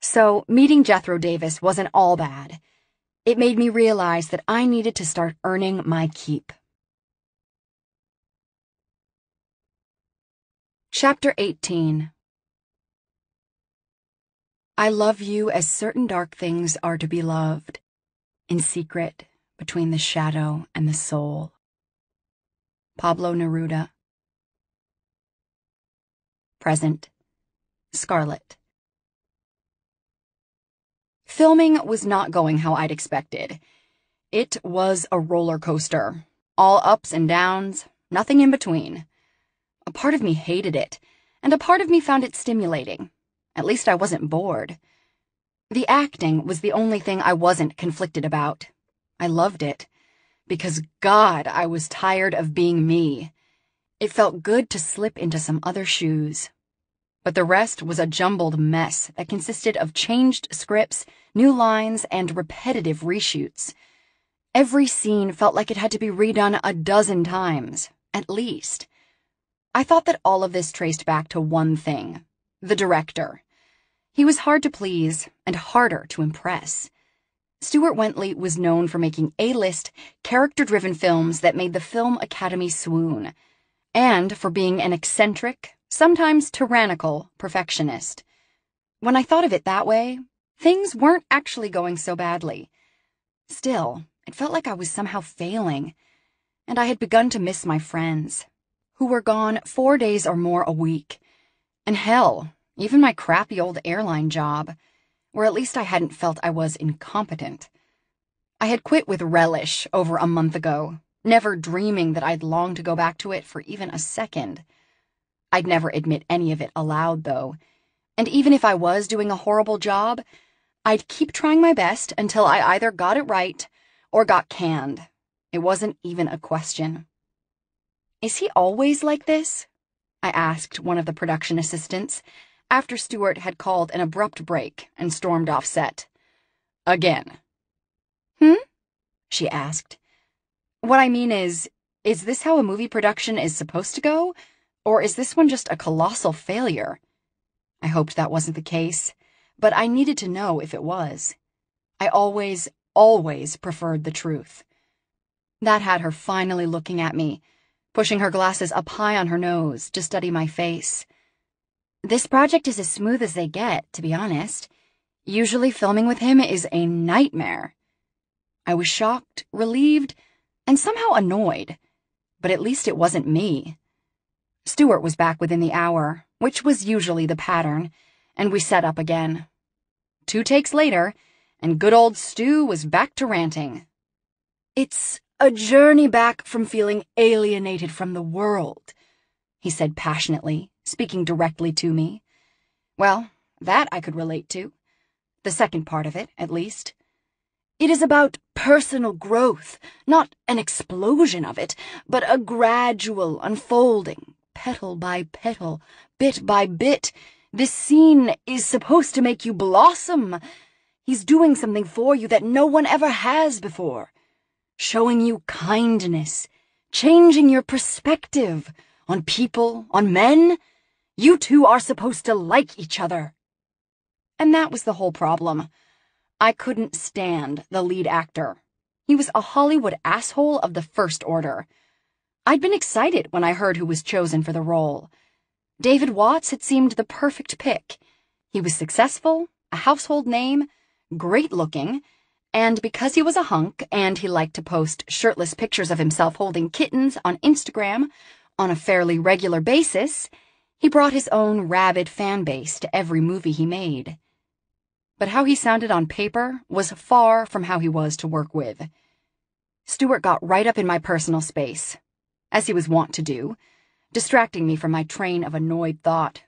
B: So meeting Jethro Davis wasn't all bad. It made me realize that I needed to start earning my keep. Chapter 18 I love you as certain dark things are to be loved, in secret, between the shadow and the soul. Pablo Neruda. Present. Scarlett. Filming was not going how I'd expected. It was a roller coaster. All ups and downs, nothing in between. A part of me hated it, and a part of me found it stimulating. At least I wasn't bored. The acting was the only thing I wasn't conflicted about. I loved it. Because, God, I was tired of being me. It felt good to slip into some other shoes. But the rest was a jumbled mess that consisted of changed scripts, new lines, and repetitive reshoots. Every scene felt like it had to be redone a dozen times, at least. I thought that all of this traced back to one thing the director. He was hard to please and harder to impress. Stuart Wendley was known for making A-list, character-driven films that made the Film Academy swoon, and for being an eccentric, sometimes tyrannical, perfectionist. When I thought of it that way, things weren't actually going so badly. Still, it felt like I was somehow failing, and I had begun to miss my friends, who were gone four days or more a week. And hell, even my crappy old airline job. where at least I hadn't felt I was incompetent. I had quit with relish over a month ago, never dreaming that I'd long to go back to it for even a second. I'd never admit any of it aloud, though, and even if I was doing a horrible job, I'd keep trying my best until I either got it right or got canned. It wasn't even a question. Is he always like this? I asked one of the production assistants after Stewart had called an abrupt break and stormed off set. Again. Hmm? She asked. What I mean is, is this how a movie production is supposed to go? Or is this one just a colossal failure? I hoped that wasn't the case, but I needed to know if it was. I always, always preferred the truth. That had her finally looking at me, pushing her glasses up high on her nose to study my face. This project is as smooth as they get, to be honest. Usually filming with him is a nightmare. I was shocked, relieved, and somehow annoyed. But at least it wasn't me. Stewart was back within the hour, which was usually the pattern, and we set up again. Two takes later, and good old Stu was back to ranting. It's a journey back from feeling alienated from the world, he said passionately, speaking directly to me. Well, that I could relate to. The second part of it, at least. It is about personal growth, not an explosion of it, but a gradual unfolding, petal by petal, bit by bit. This scene is supposed to make you blossom. He's doing something for you that no one ever has before. Showing you kindness, changing your perspective on people, on men. You two are supposed to like each other. And that was the whole problem. I couldn't stand the lead actor. He was a Hollywood asshole of the first order. I'd been excited when I heard who was chosen for the role. David Watts had seemed the perfect pick. He was successful, a household name, great looking, and because he was a hunk and he liked to post shirtless pictures of himself holding kittens on Instagram on a fairly regular basis, he brought his own rabid fan base to every movie he made. But how he sounded on paper was far from how he was to work with. Stewart got right up in my personal space, as he was wont to do, distracting me from my train of annoyed thought,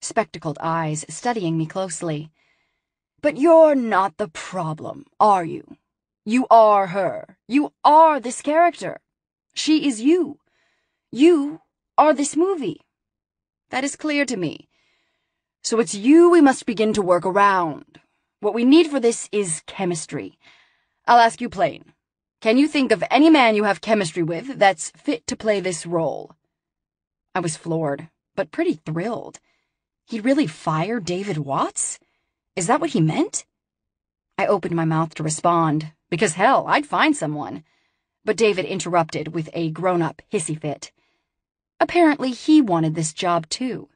B: spectacled eyes studying me closely. But you're not the problem, are you? You are her. You are this character. She is you. You are this movie. That is clear to me. So it's you we must begin to work around. What we need for this is chemistry. I'll ask you plain. Can you think of any man you have chemistry with that's fit to play this role? I was floored, but pretty thrilled. He'd really fire David Watts? Is that what he meant? I opened my mouth to respond, because hell, I'd find someone. But David interrupted with a grown-up hissy fit. Apparently he wanted this job too.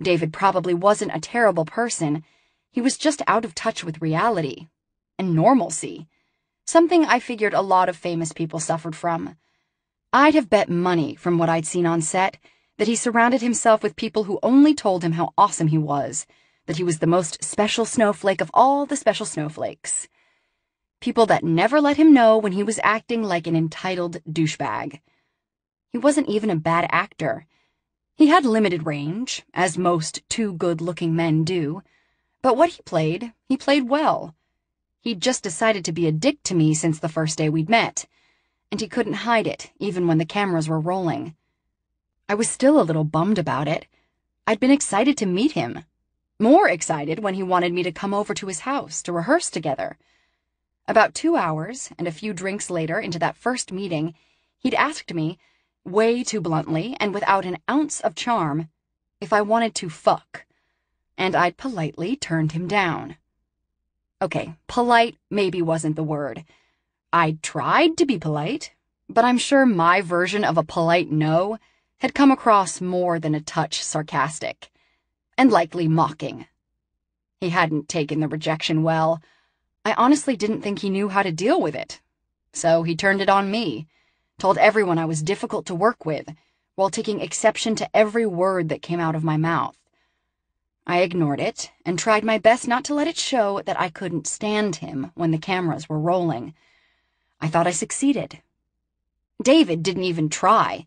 B: David probably wasn't a terrible person. He was just out of touch with reality. And normalcy. Something I figured a lot of famous people suffered from. I'd have bet money from what I'd seen on set that he surrounded himself with people who only told him how awesome he was, that he was the most special snowflake of all the special snowflakes. People that never let him know when he was acting like an entitled douchebag. He wasn't even a bad actor. He had limited range, as most too good-looking men do, but what he played, he played well. He'd just decided to be a dick to me since the first day we'd met and he couldn't hide it, even when the cameras were rolling. I was still a little bummed about it. I'd been excited to meet him. More excited when he wanted me to come over to his house to rehearse together. About two hours and a few drinks later into that first meeting, he'd asked me, way too bluntly and without an ounce of charm, if I wanted to fuck. And I'd politely turned him down. Okay, polite maybe wasn't the word. I tried to be polite, but I'm sure my version of a polite no had come across more than a touch sarcastic, and likely mocking. He hadn't taken the rejection well. I honestly didn't think he knew how to deal with it. So he turned it on me, told everyone I was difficult to work with, while taking exception to every word that came out of my mouth. I ignored it and tried my best not to let it show that I couldn't stand him when the cameras were rolling. I thought I succeeded. David didn't even try.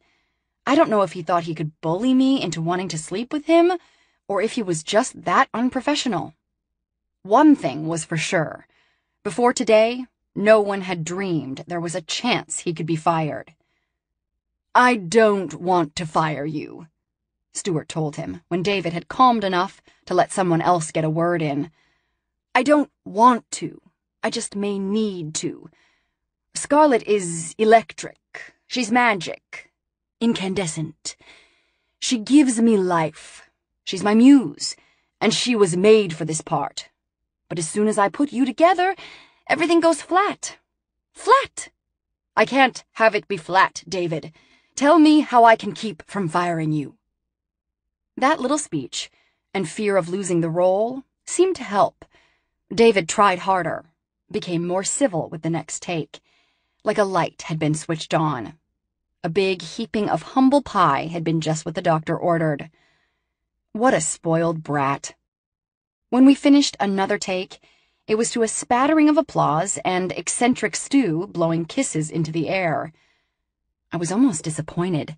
B: I don't know if he thought he could bully me into wanting to sleep with him, or if he was just that unprofessional. One thing was for sure. Before today, no one had dreamed there was a chance he could be fired. I don't want to fire you, Stuart told him when David had calmed enough to let someone else get a word in. I don't want to. I just may need to. Scarlett is electric. She's magic. Incandescent. She gives me life. She's my muse, and she was made for this part. But as soon as I put you together, everything goes flat. Flat! I can't have it be flat, David. Tell me how I can keep from firing you. That little speech, and fear of losing the role, seemed to help. David tried harder, became more civil with the next take, like a light had been switched on. A big heaping of humble pie had been just what the doctor ordered. What a spoiled brat. When we finished another take, it was to a spattering of applause and eccentric Stu blowing kisses into the air. I was almost disappointed.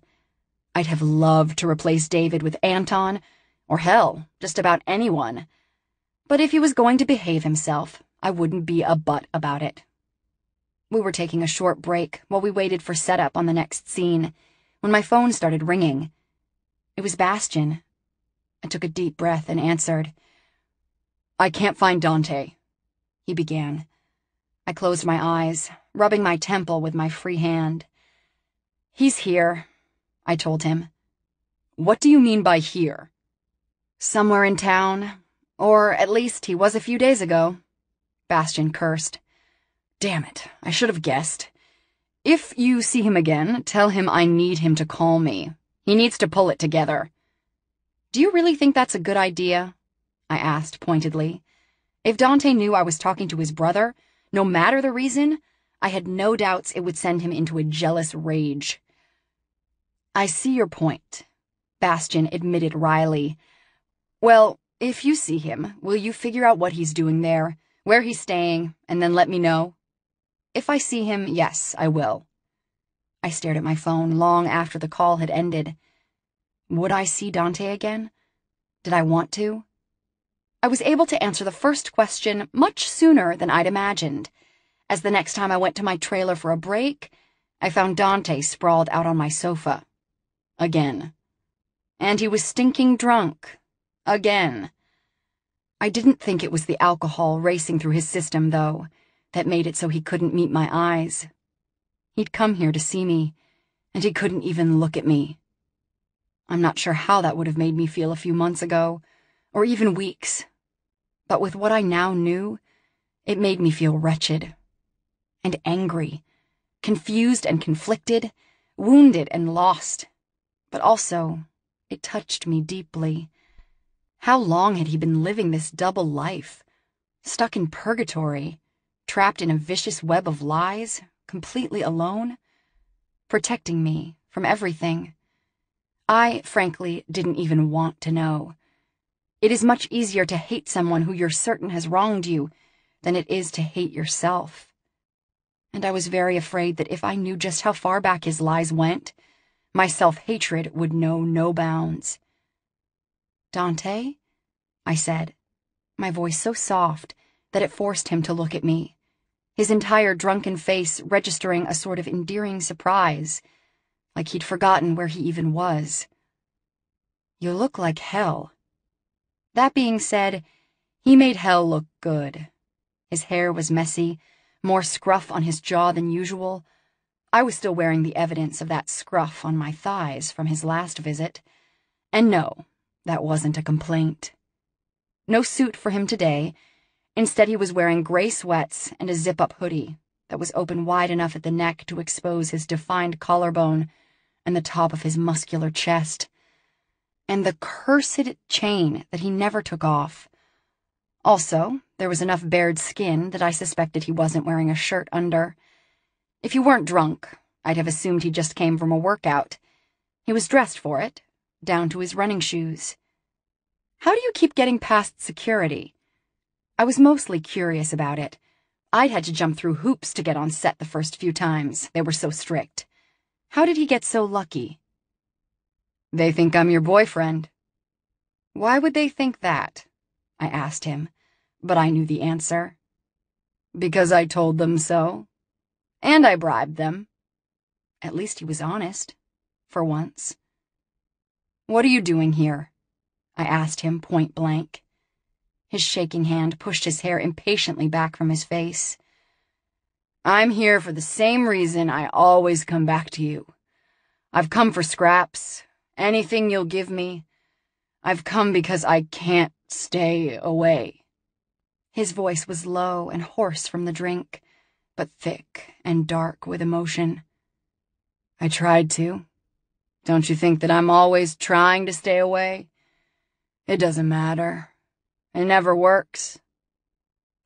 B: I'd have loved to replace David with Anton, or hell, just about anyone. But if he was going to behave himself, I wouldn't be a butt about it. We were taking a short break while we waited for setup on the next scene, when my phone started ringing. It was Bastian. I took a deep breath and answered. I can't find Dante, he began. I closed my eyes, rubbing my temple with my free hand. He's here, I told him. What do you mean by here? Somewhere in town. Or at least he was a few days ago. Bastian cursed. Damn it, I should have guessed. If you see him again, tell him I need him to call me. He needs to pull it together. Do you really think that's a good idea? I asked pointedly. If Dante knew I was talking to his brother, no matter the reason, I had no doubts it would send him into a jealous rage. I see your point, Bastian admitted wryly. Well, if you see him, will you figure out what he's doing there, where he's staying, and then let me know? If I see him, yes, I will. I stared at my phone long after the call had ended. Would I see Dante again? Did I want to? I was able to answer the first question much sooner than I'd imagined, as the next time I went to my trailer for a break, I found Dante sprawled out on my sofa. Again. And he was stinking drunk. Again. I didn't think it was the alcohol racing through his system, though, that made it so he couldn't meet my eyes. He'd come here to see me, and he couldn't even look at me. I'm not sure how that would have made me feel a few months ago, or even weeks, but with what I now knew, it made me feel wretched and angry, confused and conflicted, wounded and lost but also, it touched me deeply. How long had he been living this double life? Stuck in purgatory, trapped in a vicious web of lies, completely alone? Protecting me from everything. I, frankly, didn't even want to know. It is much easier to hate someone who you're certain has wronged you than it is to hate yourself. And I was very afraid that if I knew just how far back his lies went, my self-hatred would know no bounds. Dante? I said, my voice so soft that it forced him to look at me, his entire drunken face registering a sort of endearing surprise, like he'd forgotten where he even was. You look like hell. That being said, he made hell look good. His hair was messy, more scruff on his jaw than usual, I was still wearing the evidence of that scruff on my thighs from his last visit. And no, that wasn't a complaint. No suit for him today. Instead, he was wearing gray sweats and a zip-up hoodie that was open wide enough at the neck to expose his defined collarbone and the top of his muscular chest. And the cursed chain that he never took off. Also, there was enough bared skin that I suspected he wasn't wearing a shirt under. If he weren't drunk, I'd have assumed he just came from a workout. He was dressed for it, down to his running shoes. How do you keep getting past security? I was mostly curious about it. I'd had to jump through hoops to get on set the first few times. They were so strict. How did he get so lucky? They think I'm your boyfriend. Why would they think that? I asked him, but I knew the answer. Because I told them so. And I bribed them. At least he was honest. For once. What are you doing here? I asked him point blank. His shaking hand pushed his hair impatiently back from his face. I'm here for the same reason I always come back to you. I've come for scraps, anything you'll give me. I've come because I can't stay away. His voice was low and hoarse from the drink, but thick and dark with emotion. I tried to. Don't you think that I'm always trying to stay away? It doesn't matter. It never works.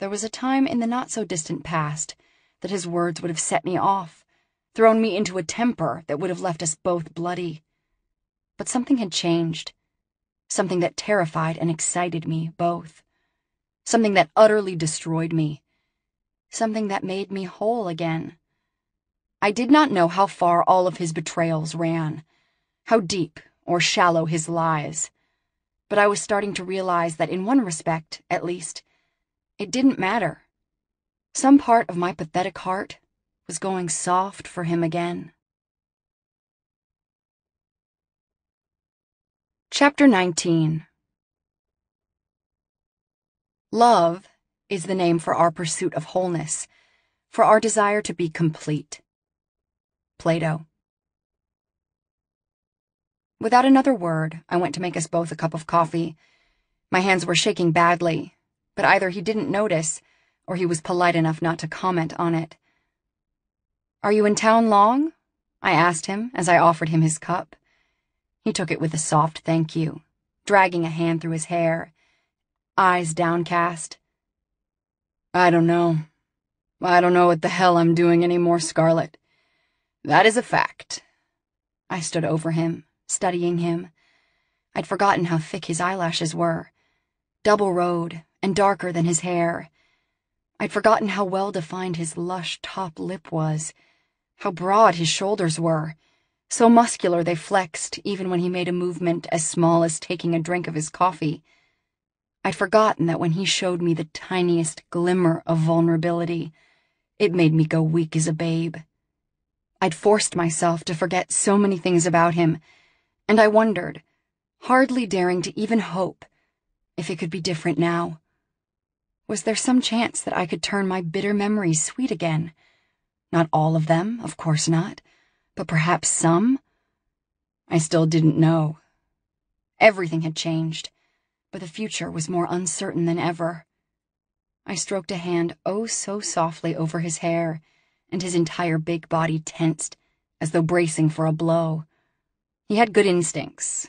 B: There was a time in the not-so-distant past that his words would have set me off, thrown me into a temper that would have left us both bloody. But something had changed. Something that terrified and excited me, both. Something that utterly destroyed me. Something that made me whole again. I did not know how far all of his betrayals ran, how deep or shallow his lies but I was starting to realize that in one respect, at least, it didn't matter. Some part of my pathetic heart was going soft for him again. Chapter 19 Love is the name for our pursuit of wholeness, for our desire to be complete. Plato Without another word, I went to make us both a cup of coffee. My hands were shaking badly, but either he didn't notice, or he was polite enough not to comment on it. Are you in town long? I asked him as I offered him his cup. He took it with a soft thank you, dragging a hand through his hair, eyes downcast. I don't know. I don't know what the hell I'm doing anymore, Scarlett. That is a fact. I stood over him, studying him. I'd forgotten how thick his eyelashes were, double rowed and darker than his hair. I'd forgotten how well defined his lush top lip was, how broad his shoulders were, so muscular they flexed even when he made a movement as small as taking a drink of his coffee. I'd forgotten that when he showed me the tiniest glimmer of vulnerability, it made me go weak as a babe. I'd forced myself to forget so many things about him and I wondered, hardly daring to even hope, if it could be different now. Was there some chance that I could turn my bitter memories sweet again? Not all of them, of course not, but perhaps some? I still didn't know. Everything had changed, but the future was more uncertain than ever. I stroked a hand oh so softly over his hair, and his entire big body tensed, as though bracing for a blow. He had good instincts.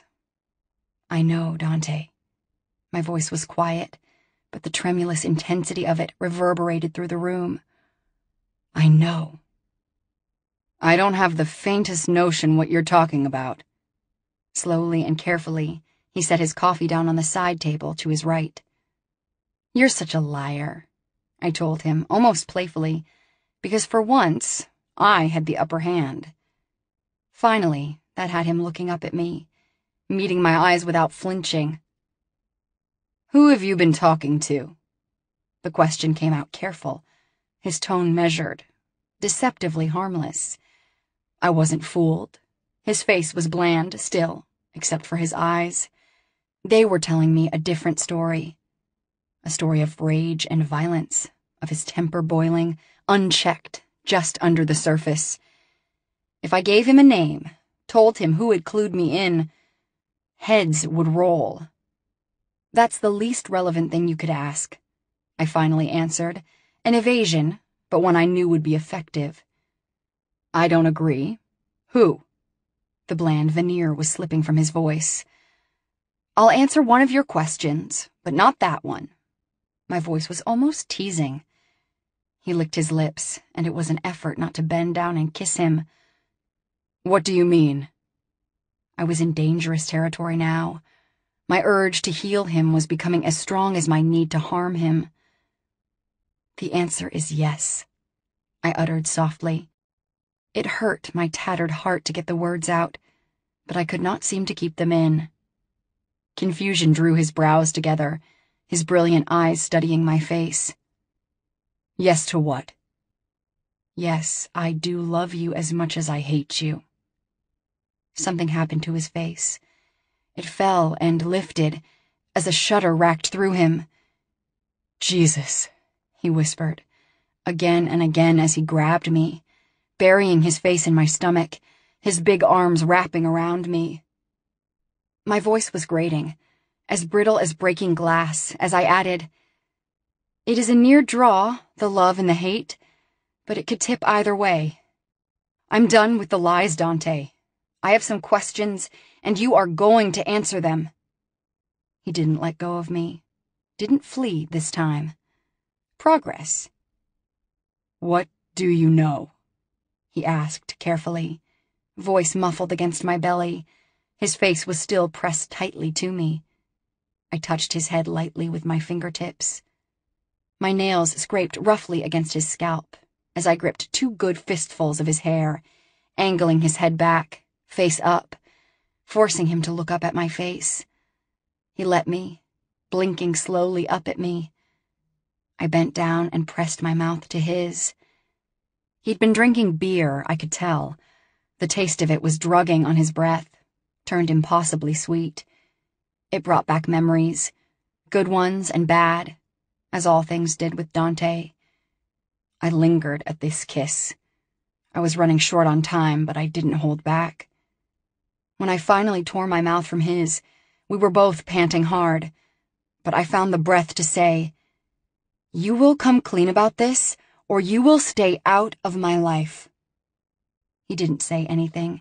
B: I know, Dante. My voice was quiet, but the tremulous intensity of it reverberated through the room. I know. I don't have the faintest notion what you're talking about. Slowly and carefully, he set his coffee down on the side table to his right. You're such a liar, I told him, almost playfully, because for once, I had the upper hand. Finally, that had him looking up at me, meeting my eyes without flinching. Who have you been talking to? The question came out careful, his tone measured, deceptively harmless. I wasn't fooled. His face was bland still, except for his eyes. They were telling me a different story. A story of rage and violence, of his temper boiling, unchecked, just under the surface. If I gave him a name, told him who had clued me in, heads would roll. That's the least relevant thing you could ask, I finally answered, an evasion, but one I knew would be effective. I don't agree. Who? The bland veneer was slipping from his voice. I'll answer one of your questions, but not that one. My voice was almost teasing. He licked his lips, and it was an effort not to bend down and kiss him. What do you mean? I was in dangerous territory now. My urge to heal him was becoming as strong as my need to harm him. The answer is yes, I uttered softly. It hurt my tattered heart to get the words out, but I could not seem to keep them in. Confusion drew his brows together, his brilliant eyes studying my face. Yes to what? Yes, I do love you as much as I hate you. Something happened to his face. It fell and lifted as a shudder racked through him. Jesus, he whispered, again and again as he grabbed me, burying his face in my stomach, his big arms wrapping around me. My voice was grating, as brittle as breaking glass, as I added, It is a near draw, the love and the hate, but it could tip either way. I'm done with the lies, Dante. I have some questions, and you are going to answer them. He didn't let go of me. Didn't flee this time. Progress. What do you know? He asked carefully, voice muffled against my belly. His face was still pressed tightly to me. I touched his head lightly with my fingertips. My nails scraped roughly against his scalp as I gripped two good fistfuls of his hair, angling his head back face up, forcing him to look up at my face. He let me, blinking slowly up at me. I bent down and pressed my mouth to his. He'd been drinking beer, I could tell. The taste of it was drugging on his breath, turned impossibly sweet. It brought back memories, good ones and bad, as all things did with Dante. I lingered at this kiss. I was running short on time, but I didn't hold back. When I finally tore my mouth from his, we were both panting hard, but I found the breath to say, You will come clean about this, or you will stay out of my life. He didn't say anything,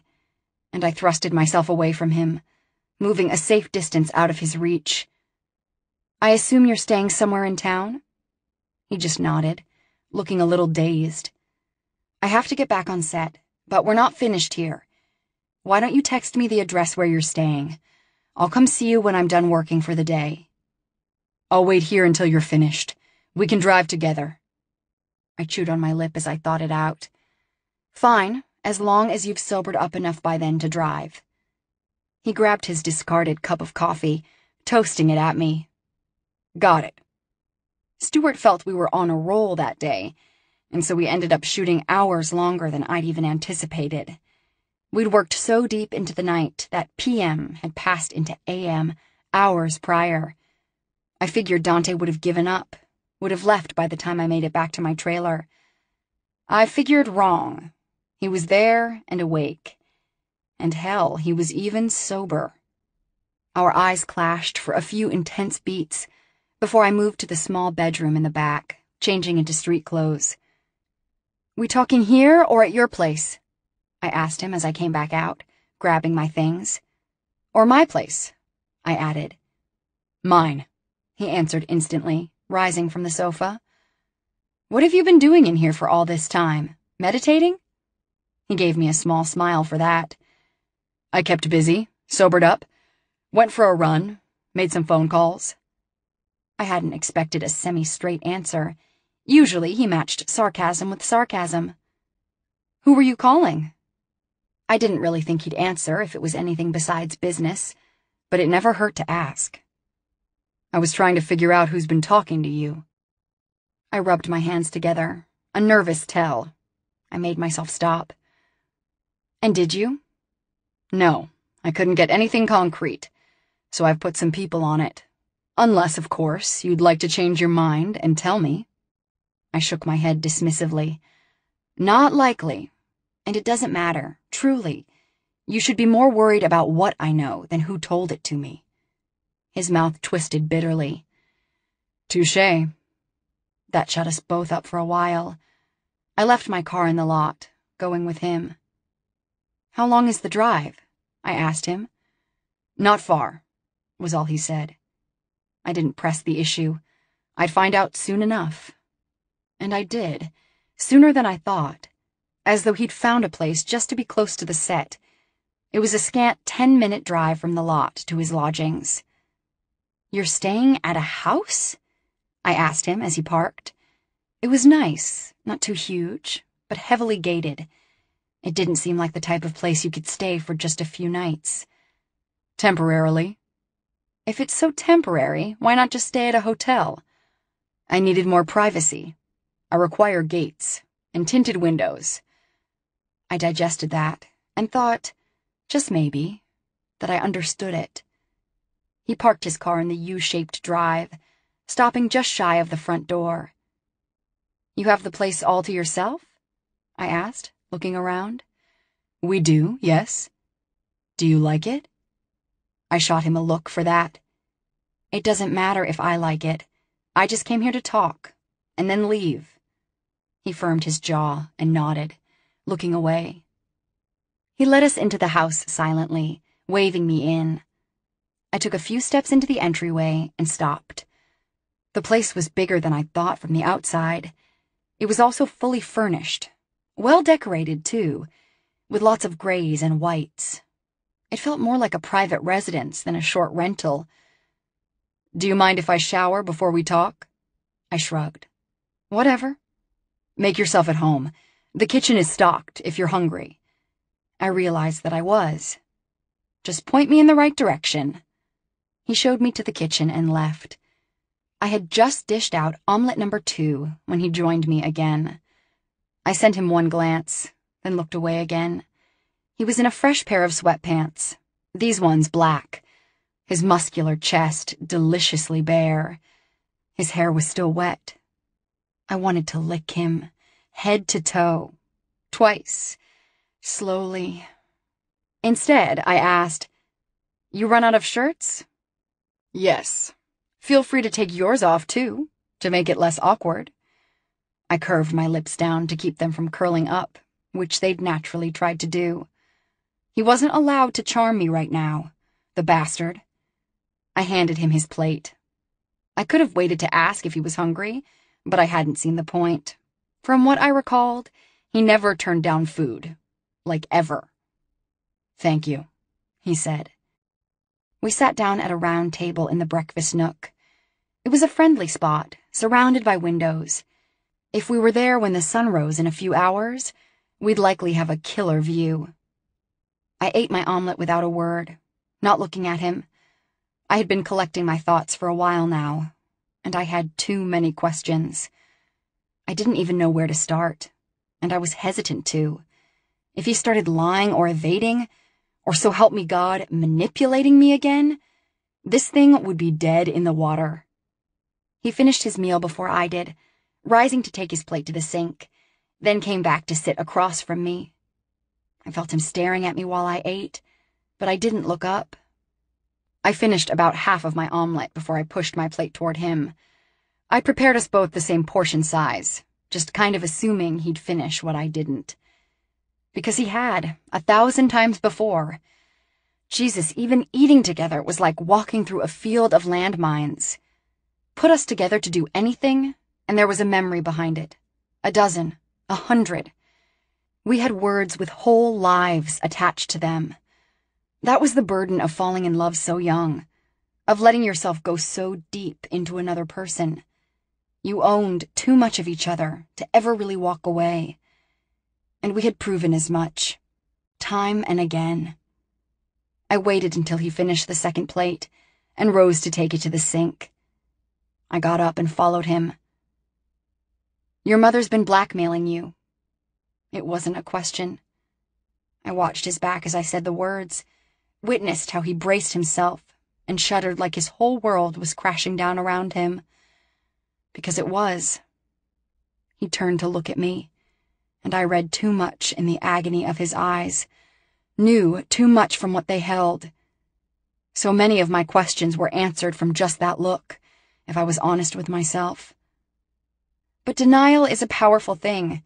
B: and I thrusted myself away from him, moving a safe distance out of his reach. I assume you're staying somewhere in town? He just nodded, looking a little dazed. I have to get back on set, but we're not finished here. Why don't you text me the address where you're staying? I'll come see you when I'm done working for the day. I'll wait here until you're finished. We can drive together. I chewed on my lip as I thought it out. Fine, as long as you've sobered up enough by then to drive. He grabbed his discarded cup of coffee, toasting it at me. Got it. Stuart felt we were on a roll that day, and so we ended up shooting hours longer than I'd even anticipated. We'd worked so deep into the night that PM had passed into AM hours prior. I figured Dante would have given up, would have left by the time I made it back to my trailer. I figured wrong. He was there and awake. And hell, he was even sober. Our eyes clashed for a few intense beats before I moved to the small bedroom in the back, changing into street clothes. We talking here or at your place? I asked him as I came back out, grabbing my things. Or my place, I added. Mine, he answered instantly, rising from the sofa. What have you been doing in here for all this time? Meditating? He gave me a small smile for that. I kept busy, sobered up, went for a run, made some phone calls. I hadn't expected a semi straight answer. Usually he matched sarcasm with sarcasm. Who were you calling? I didn't really think he'd answer if it was anything besides business, but it never hurt to ask. I was trying to figure out who's been talking to you. I rubbed my hands together, a nervous tell. I made myself stop. And did you? No, I couldn't get anything concrete, so I've put some people on it. Unless, of course, you'd like to change your mind and tell me. I shook my head dismissively. Not likely. And it doesn't matter, truly. You should be more worried about what I know than who told it to me. His mouth twisted bitterly. Touche. That shut us both up for a while. I left my car in the lot, going with him. How long is the drive? I asked him. Not far, was all he said. I didn't press the issue. I'd find out soon enough. And I did, sooner than I thought as though he'd found a place just to be close to the set. It was a scant ten minute drive from the lot to his lodgings. You're staying at a house? I asked him as he parked. It was nice, not too huge, but heavily gated. It didn't seem like the type of place you could stay for just a few nights.
C: Temporarily.
B: If it's so temporary, why not just stay at a hotel?
C: I needed more privacy. I require gates and tinted windows.
B: I digested that and thought, just maybe, that I understood it. He parked his car in the U-shaped drive, stopping just shy of the front door. You have the place all to yourself? I asked, looking around.
C: We do, yes. Do you like it?
B: I shot him a look for that. It doesn't matter if I like it. I just came here to talk, and then leave. He firmed his jaw and nodded, looking away. He led us into the house silently, waving me in. I took a few steps into the entryway and stopped. The place was bigger than I thought from the outside. It was also fully furnished. Well decorated, too, with lots of grays and whites. It felt more like a private residence than a short rental.
C: Do you mind if I shower before we talk?
B: I shrugged.
C: Whatever. Make yourself at home. The kitchen is stocked if you're hungry.
B: I realized that I was. Just point me in the right direction. He showed me to the kitchen and left. I had just dished out omelet number two when he joined me again. I sent him one glance, then looked away again. He was in a fresh pair of sweatpants, these ones black, his muscular chest deliciously bare. His hair was still wet. I wanted to lick him, head to toe, twice, slowly. Instead, I asked, You run out of shirts?
C: Yes. Feel free to take yours off, too, to make it less awkward.
B: I curved my lips down to keep them from curling up, which they'd naturally tried to do. He wasn't allowed to charm me right now, the bastard. I handed him his plate. I could have waited to ask if he was hungry, but I hadn't seen the point. From what I recalled, he never turned down food. Like ever.
C: Thank you, he said.
B: We sat down at a round table in the breakfast nook. It was a friendly spot, surrounded by windows. If we were there when the sun rose in a few hours, we'd likely have a killer view. I ate my omelet without a word, not looking at him. I had been collecting my thoughts for a while now, and I had too many questions. I didn't even know where to start, and I was hesitant to. If he started lying or evading, or so help me God, manipulating me again, this thing would be dead in the water. He finished his meal before I did, rising to take his plate to the sink, then came back to sit across from me. I felt him staring at me while I ate, but I didn't look up. I finished about half of my omelet before I pushed my plate toward him. I prepared us both the same portion size, just kind of assuming he'd finish what I didn't because he had, a thousand times before. Jesus, even eating together was like walking through a field of landmines. Put us together to do anything, and there was a memory behind it. A dozen, a hundred. We had words with whole lives attached to them. That was the burden of falling in love so young, of letting yourself go so deep into another person. You owned too much of each other to ever really walk away and we had proven as much, time and again. I waited until he finished the second plate and rose to take it to the sink. I got up and followed him. Your mother's been blackmailing you. It wasn't a question. I watched his back as I said the words, witnessed how he braced himself and shuddered like his whole world was crashing down around him. Because it was. He turned to look at me and I read too much in the agony of his eyes, knew too much from what they held. So many of my questions were answered from just that look, if I was honest with myself. But denial is a powerful thing,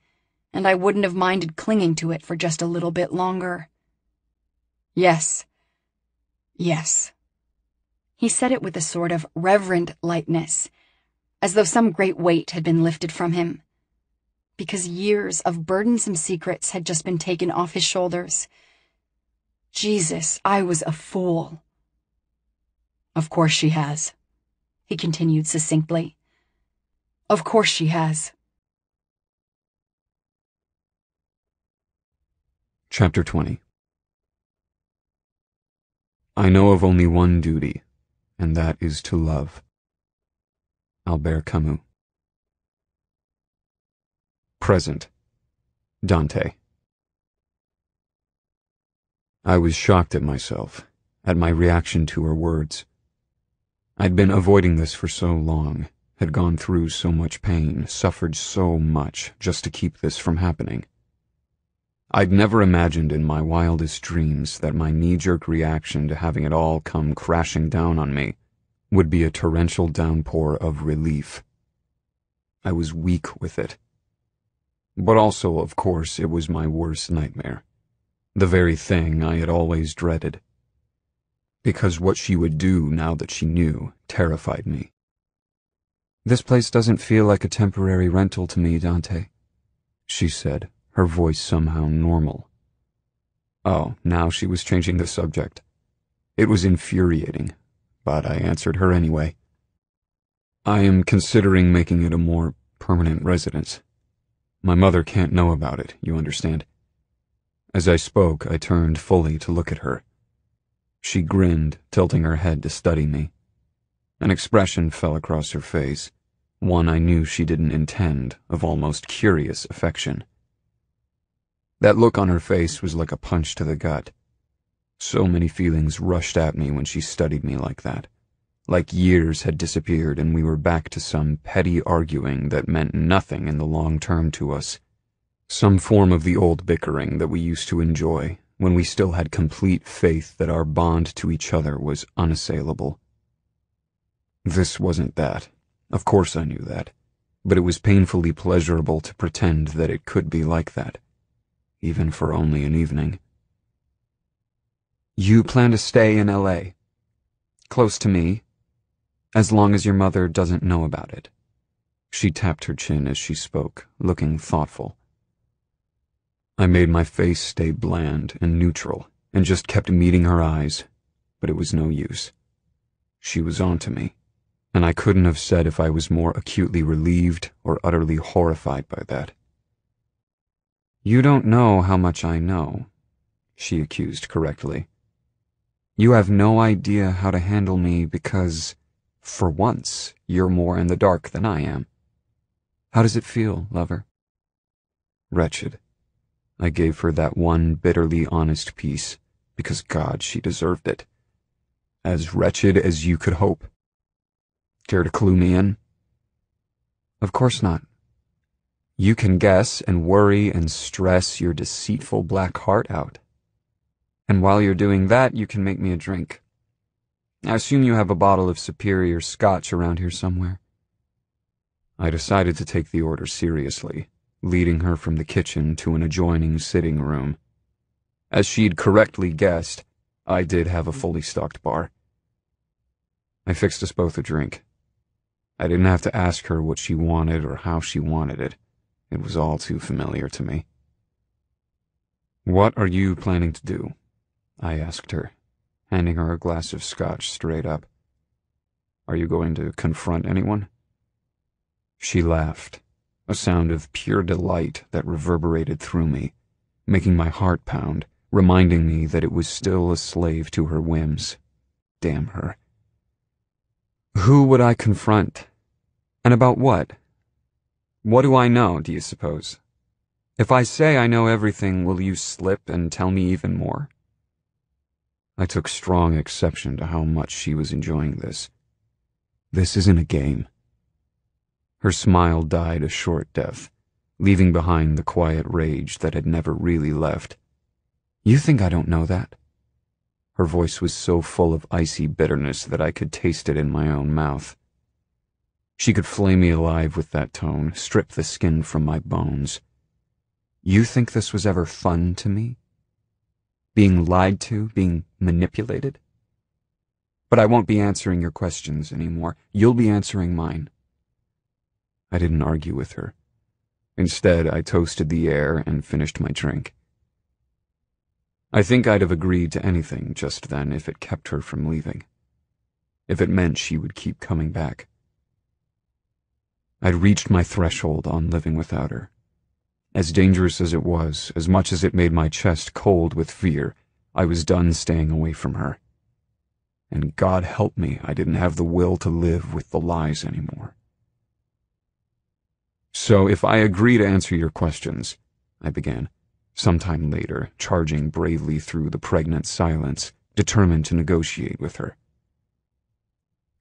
B: and I wouldn't have minded clinging to it for just a little bit longer.
C: Yes. Yes.
B: He said it with a sort of reverent lightness, as though some great weight had been lifted from him because years of burdensome secrets had just been taken off his shoulders. Jesus, I was a fool.
C: Of course she has,
B: he continued succinctly. Of course she has.
A: Chapter 20 I know of only one duty, and that is to love. Albert Camus Present Dante I was shocked at myself, at my reaction to her words. I'd been avoiding this for so long, had gone through so much pain, suffered so much just to keep this from happening. I'd never imagined in my wildest dreams that my knee-jerk reaction to having it all come crashing down on me would be a torrential downpour of relief. I was weak with it. But also, of course, it was my worst nightmare. The very thing I had always dreaded. Because what she would do now that she knew terrified me. This place doesn't feel like a temporary rental to me, Dante, she said, her voice somehow normal. Oh, now she was changing the subject. It was infuriating, but I answered her anyway. I am considering making it a more permanent residence. My mother can't know about it, you understand. As I spoke, I turned fully to look at her. She grinned, tilting her head to study me. An expression fell across her face, one I knew she didn't intend, of almost curious affection. That look on her face was like a punch to the gut. So many feelings rushed at me when she studied me like that. Like years had disappeared and we were back to some petty arguing that meant nothing in the long term to us. Some form of the old bickering that we used to enjoy when we still had complete faith that our bond to each other was unassailable. This wasn't that. Of course I knew that. But it was painfully pleasurable to pretend that it could be like that even for only an evening. You plan to stay in L.A., close to me, as long as your mother doesn't know about it. She tapped her chin as she spoke, looking thoughtful. I made my face stay bland and neutral and just kept meeting her eyes, but it was no use. She was on to me, and I couldn't have said if I was more acutely relieved or utterly horrified by that. You don't know how much I know, she accused correctly. You have no idea how to handle me because, for once, you're more in the dark than I am. How does it feel, lover? Wretched. I gave her that one bitterly honest piece, because God, she deserved it. As wretched as you could hope. Care to clue me in? Of course not. You can guess and worry and stress your deceitful black heart out. And while you're doing that, you can make me a drink. I assume you have a bottle of superior scotch around here somewhere. I decided to take the order seriously, leading her from the kitchen to an adjoining sitting room. As she'd correctly guessed, I did have a fully stocked bar. I fixed us both a drink. I didn't have to ask her what she wanted or how she wanted it. It was all too familiar to me. What are you planning to do? I asked her, handing her a glass of scotch straight up. Are you going to confront anyone? She laughed, a sound of pure delight that reverberated through me, making my heart pound, reminding me that it was still a slave to her whims. Damn her. Who would I confront? And about what? What do I know, do you suppose? If I say I know everything, will you slip and tell me even more? I took strong exception to how much she was enjoying this. This isn't a game. Her smile died a short death, leaving behind the quiet rage that had never really left. You think I don't know that? Her voice was so full of icy bitterness that I could taste it in my own mouth. She could flay me alive with that tone, strip the skin from my bones. You think this was ever fun to me? Being lied to, being manipulated? But I won't be answering your questions anymore. You'll be answering mine. I didn't argue with her. Instead, I toasted the air and finished my drink. I think I'd have agreed to anything just then if it kept her from leaving. if it meant she would keep coming back. I'd reached my threshold on living without her. As dangerous as it was, as much as it made my chest cold with fear, I was done staying away from her. And God help me, I didn't have the will to live with the lies anymore. So if I agree to answer your questions, I began, sometime later, charging bravely through the pregnant silence, determined to negotiate with her.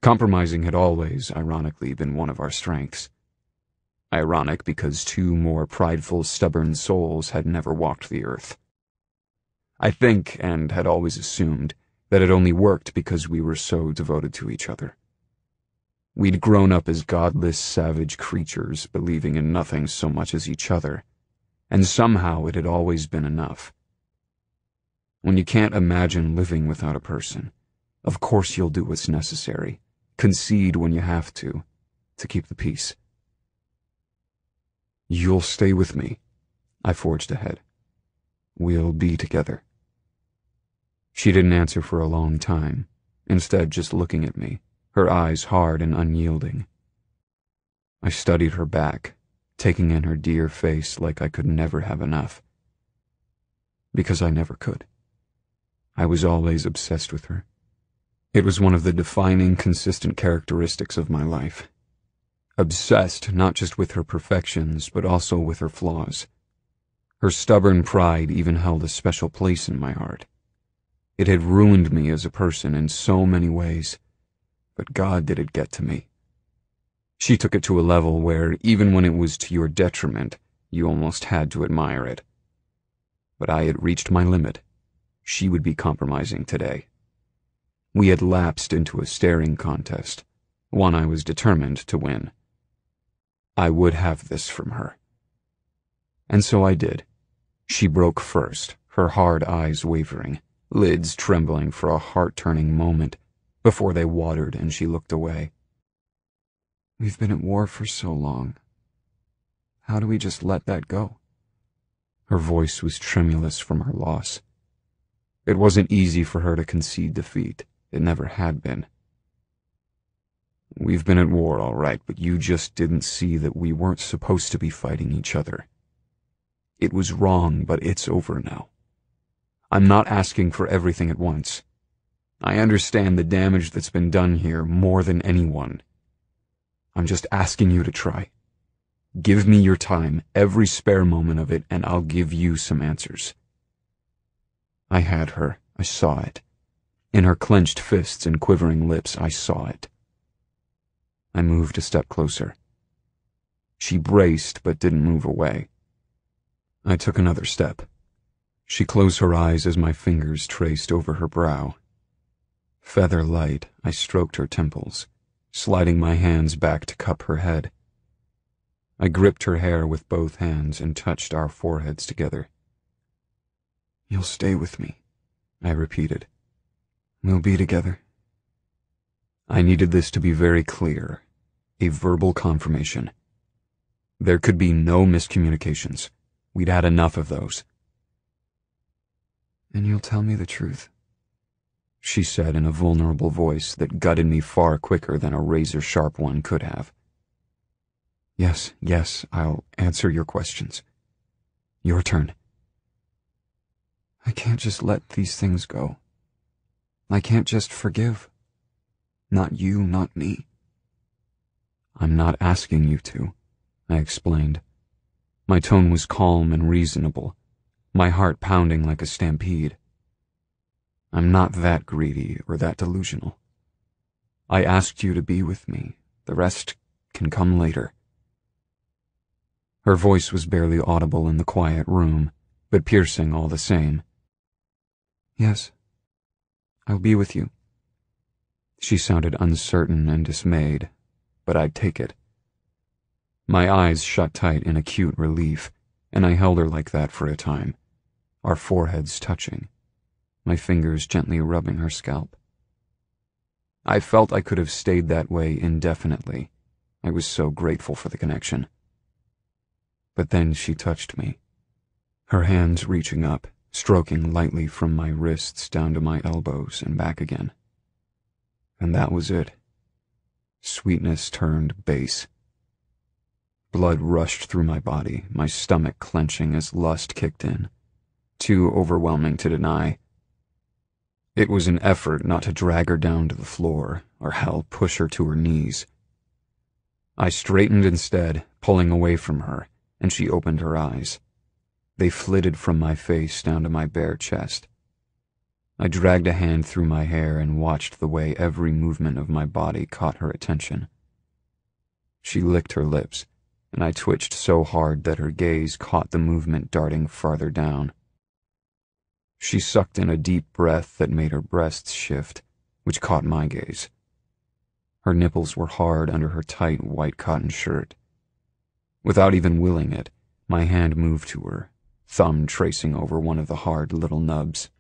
A: Compromising had always, ironically, been one of our strengths. Ironic because two more prideful, stubborn souls had never walked the earth. I think, and had always assumed, that it only worked because we were so devoted to each other. We'd grown up as godless, savage creatures, believing in nothing so much as each other, and somehow it had always been enough. When you can't imagine living without a person, of course you'll do what's necessary concede when you have to, to keep the peace. You'll stay with me, I forged ahead. We'll be together. She didn't answer for a long time, instead just looking at me, her eyes hard and unyielding. I studied her back, taking in her dear face like I could never have enough. Because I never could. I was always obsessed with her. It was one of the defining, consistent characteristics of my life. Obsessed not just with her perfections, but also with her flaws. Her stubborn pride even held a special place in my heart. It had ruined me as a person in so many ways, but God did it get to me. She took it to a level where, even when it was to your detriment, you almost had to admire it. But I had reached my limit. She would be compromising today. We had lapsed into a staring contest, one I was determined to win. I would have this from her. And so I did. She broke first, her hard eyes wavering, lids trembling for a heart-turning moment, before they watered and she looked away. We've been at war for so long. How do we just let that go? Her voice was tremulous from her loss. It wasn't easy for her to concede defeat. It never had been. We've been at war, all right, but you just didn't see that we weren't supposed to be fighting each other. It was wrong, but it's over now. I'm not asking for everything at once. I understand the damage that's been done here more than anyone. I'm just asking you to try. Give me your time, every spare moment of it, and I'll give you some answers. I had her. I saw it. In her clenched fists and quivering lips, I saw it. I moved a step closer. She braced but didn't move away. I took another step. She closed her eyes as my fingers traced over her brow. Feather light, I stroked her temples, sliding my hands back to cup her head. I gripped her hair with both hands and touched our foreheads together. You'll stay with me, I repeated. We'll be together. I needed this to be very clear, a verbal confirmation. There could be no miscommunications. We'd had enough of those. And you'll tell me the truth, she said in a vulnerable voice that gutted me far quicker than a razor-sharp one could have. Yes, yes, I'll answer your questions. Your turn. I can't just let these things go. I can't just forgive. Not you, not me. I'm not asking you to, I explained. My tone was calm and reasonable, my heart pounding like a stampede. I'm not that greedy or that delusional. I asked you to be with me. The rest can come later. Her voice was barely audible in the quiet room, but piercing all the same. Yes, I'll be with you. She sounded uncertain and dismayed, but I'd take it. My eyes shut tight in acute relief, and I held her like that for a time, our foreheads touching, my fingers gently rubbing her scalp. I felt I could have stayed that way indefinitely. I was so grateful for the connection. But then she touched me, her hands reaching up, stroking lightly from my wrists down to my elbows and back again. And that was it. Sweetness turned base. Blood rushed through my body, my stomach clenching as lust kicked in. Too overwhelming to deny. It was an effort not to drag her down to the floor, or hell, push her to her knees. I straightened instead, pulling away from her, and she opened her eyes. They flitted from my face down to my bare chest. I dragged a hand through my hair and watched the way every movement of my body caught her attention. She licked her lips, and I twitched so hard that her gaze caught the movement darting farther down. She sucked in a deep breath that made her breasts shift, which caught my gaze. Her nipples were hard under her tight white cotton shirt. Without even willing it, my hand moved to her, thumb tracing over one of the hard little nubs.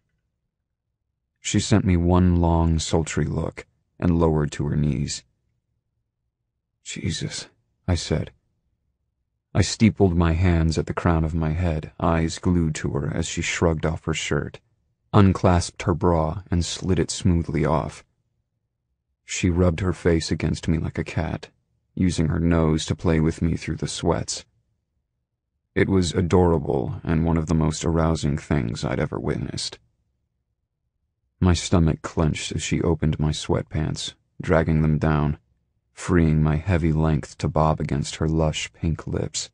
A: She sent me one long, sultry look and lowered to her knees. Jesus, I said. I steepled my hands at the crown of my head, eyes glued to her as she shrugged off her shirt, unclasped her bra, and slid it smoothly off. She rubbed her face against me like a cat, using her nose to play with me through the sweats. It was adorable and one of the most arousing things I'd ever witnessed. My stomach clenched as she opened my sweatpants, dragging them down, freeing my heavy length to bob against her lush pink lips.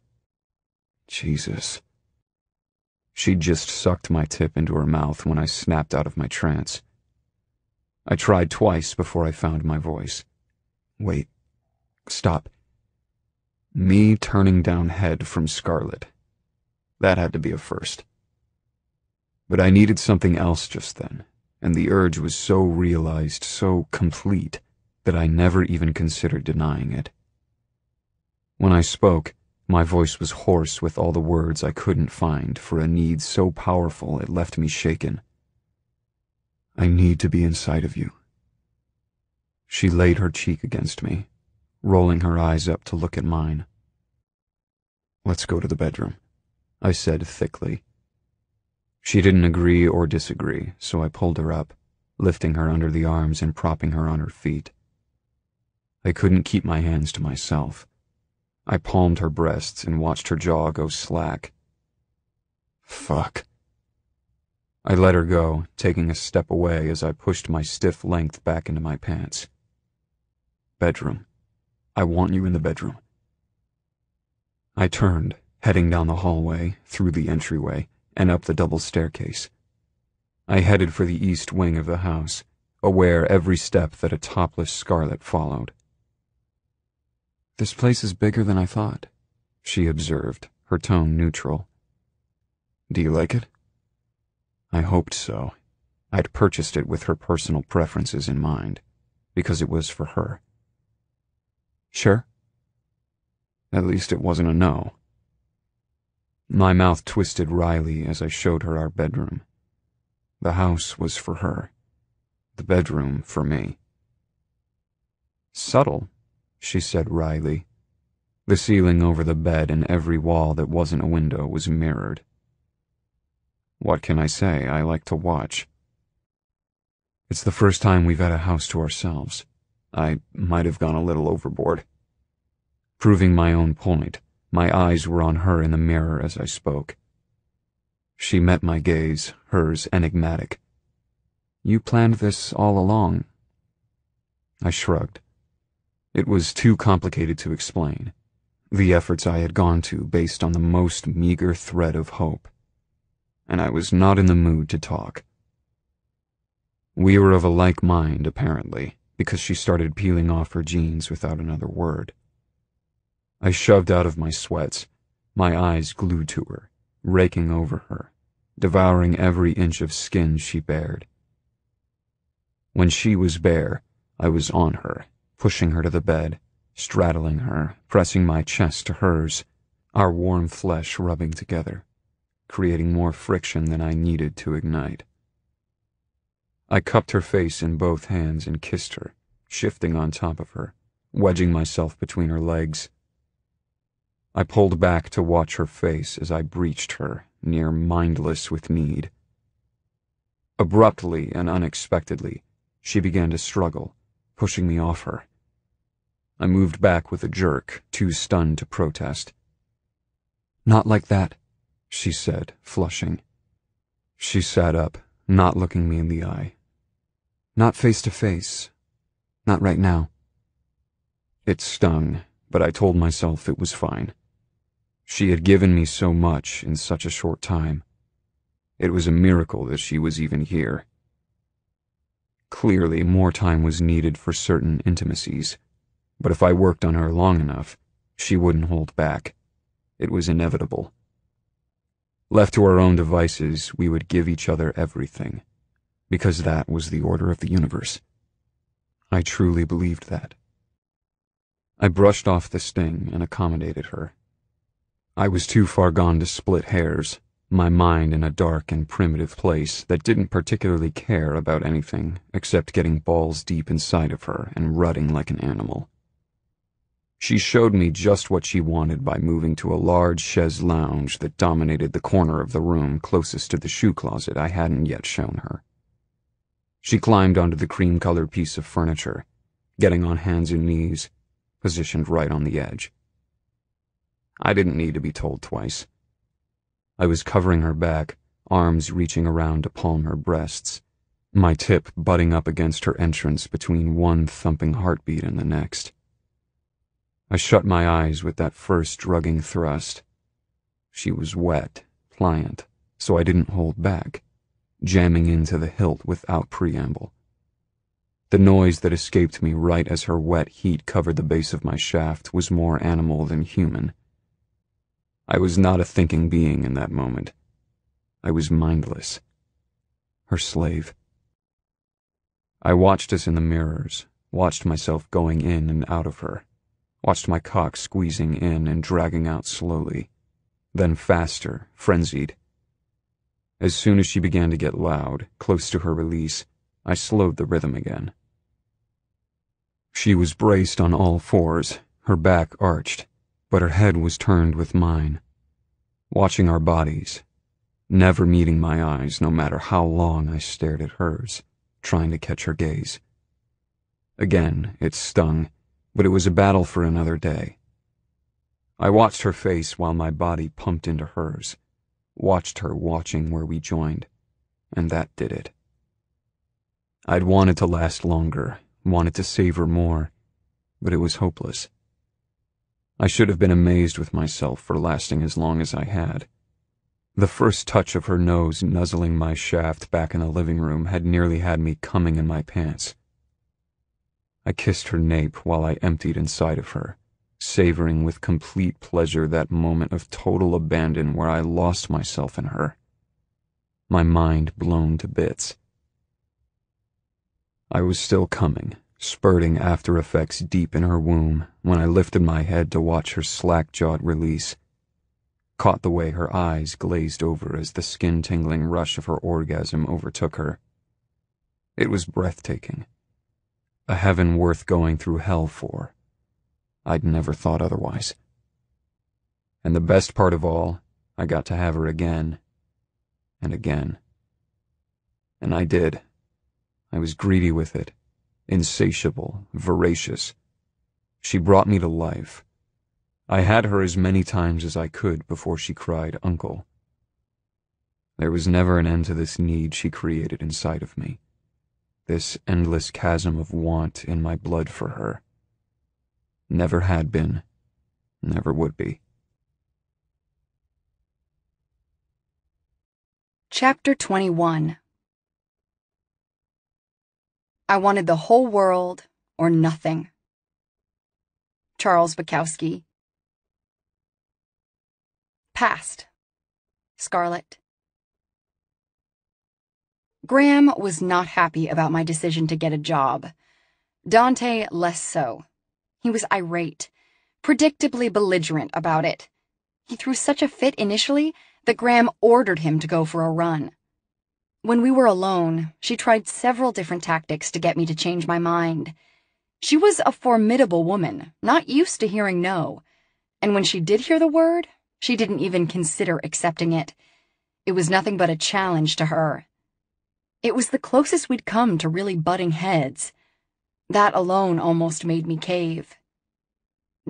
A: Jesus. She just sucked my tip into her mouth when I snapped out of my trance. I tried twice before I found my voice. Wait. Stop. Me turning down head from Scarlett. That had to be a first. But I needed something else just then and the urge was so realized, so complete, that I never even considered denying it. When I spoke, my voice was hoarse with all the words I couldn't find for a need so powerful it left me shaken. I need to be inside of you. She laid her cheek against me, rolling her eyes up to look at mine. Let's go to the bedroom, I said thickly. She didn't agree or disagree, so I pulled her up, lifting her under the arms and propping her on her feet. I couldn't keep my hands to myself. I palmed her breasts and watched her jaw go slack. Fuck. I let her go, taking a step away as I pushed my stiff length back into my pants. Bedroom. I want you in the bedroom. I turned, heading down the hallway, through the entryway, and up the double staircase. I headed for the east wing of the house, aware every step that a topless Scarlett followed. This place is bigger than I thought, she observed, her tone neutral. Do you like it? I hoped so. I'd purchased it with her personal preferences in mind, because it was for her. Sure. At least it wasn't a no. My mouth twisted wryly as I showed her our bedroom. The house was for her. The bedroom for me. Subtle, she said wryly. The ceiling over the bed and every wall that wasn't a window was mirrored. What can I say? I like to watch. It's the first time we've had a house to ourselves. I might have gone a little overboard. Proving my own point, my eyes were on her in the mirror as I spoke. She met my gaze, hers enigmatic. You planned this all along. I shrugged. It was too complicated to explain. The efforts I had gone to based on the most meager thread of hope. And I was not in the mood to talk. We were of a like mind, apparently, because she started peeling off her jeans without another word. I shoved out of my sweats, my eyes glued to her, raking over her, devouring every inch of skin she bared. When she was bare, I was on her, pushing her to the bed, straddling her, pressing my chest to hers, our warm flesh rubbing together, creating more friction than I needed to ignite. I cupped her face in both hands and kissed her, shifting on top of her, wedging myself between her legs, I pulled back to watch her face as I breached her, near mindless with need. Abruptly and unexpectedly, she began to struggle, pushing me off her. I moved back with a jerk, too stunned to protest. Not like that, she said, flushing. She sat up, not looking me in the eye. Not face to face. Not right now. It stung, but I told myself it was fine. She had given me so much in such a short time. It was a miracle that she was even here. Clearly, more time was needed for certain intimacies, but if I worked on her long enough, she wouldn't hold back. It was inevitable. Left to our own devices, we would give each other everything, because that was the order of the universe. I truly believed that. I brushed off the sting and accommodated her. I was too far gone to split hairs, my mind in a dark and primitive place that didn't particularly care about anything except getting balls deep inside of her and rutting like an animal. She showed me just what she wanted by moving to a large chaise lounge that dominated the corner of the room closest to the shoe closet I hadn't yet shown her. She climbed onto the cream-colored piece of furniture, getting on hands and knees, positioned right on the edge. I didn't need to be told twice. I was covering her back, arms reaching around to palm her breasts, my tip butting up against her entrance between one thumping heartbeat and the next. I shut my eyes with that first drugging thrust. She was wet, pliant, so I didn't hold back, jamming into the hilt without preamble. The noise that escaped me right as her wet heat covered the base of my shaft was more animal than human. I was not a thinking being in that moment. I was mindless. Her slave. I watched us in the mirrors, watched myself going in and out of her watched my cock squeezing in and dragging out slowly, then faster, frenzied. As soon as she began to get loud, close to her release, I slowed the rhythm again. She was braced on all fours, her back arched, but her head was turned with mine, watching our bodies, never meeting my eyes no matter how long I stared at hers, trying to catch her gaze. Again, it stung but it was a battle for another day. I watched her face while my body pumped into hers, watched her watching where we joined, and that did it. I'd wanted to last longer, wanted to savor more, but it was hopeless. I should have been amazed with myself for lasting as long as I had. The first touch of her nose nuzzling my shaft back in the living room had nearly had me coming in my pants. I kissed her nape while I emptied inside of her, savoring with complete pleasure that moment of total abandon where I lost myself in her. My mind blown to bits. I was still coming, spurting after effects deep in her womb, when I lifted my head to watch her slack-jawed release. Caught the way her eyes glazed over as the skin-tingling rush of her orgasm overtook her. It was breathtaking a heaven worth going through hell for. I'd never thought otherwise. And the best part of all, I got to have her again. And again. And I did. I was greedy with it. Insatiable, voracious. She brought me to life. I had her as many times as I could before she cried, Uncle. There was never an end to this need she created inside of me this endless chasm of want in my blood for her. Never had been, never would be.
B: Chapter 21 I wanted the whole world or nothing. Charles Bukowski. Past. Scarlett. Graham was not happy about my decision to get a job. Dante less so. He was irate, predictably belligerent about it. He threw such a fit initially that Graham ordered him to go for a run. When we were alone, she tried several different tactics to get me to change my mind. She was a formidable woman, not used to hearing no. And when she did hear the word, she didn't even consider accepting it. It was nothing but a challenge to her. It was the closest we'd come to really butting heads. That alone almost made me cave.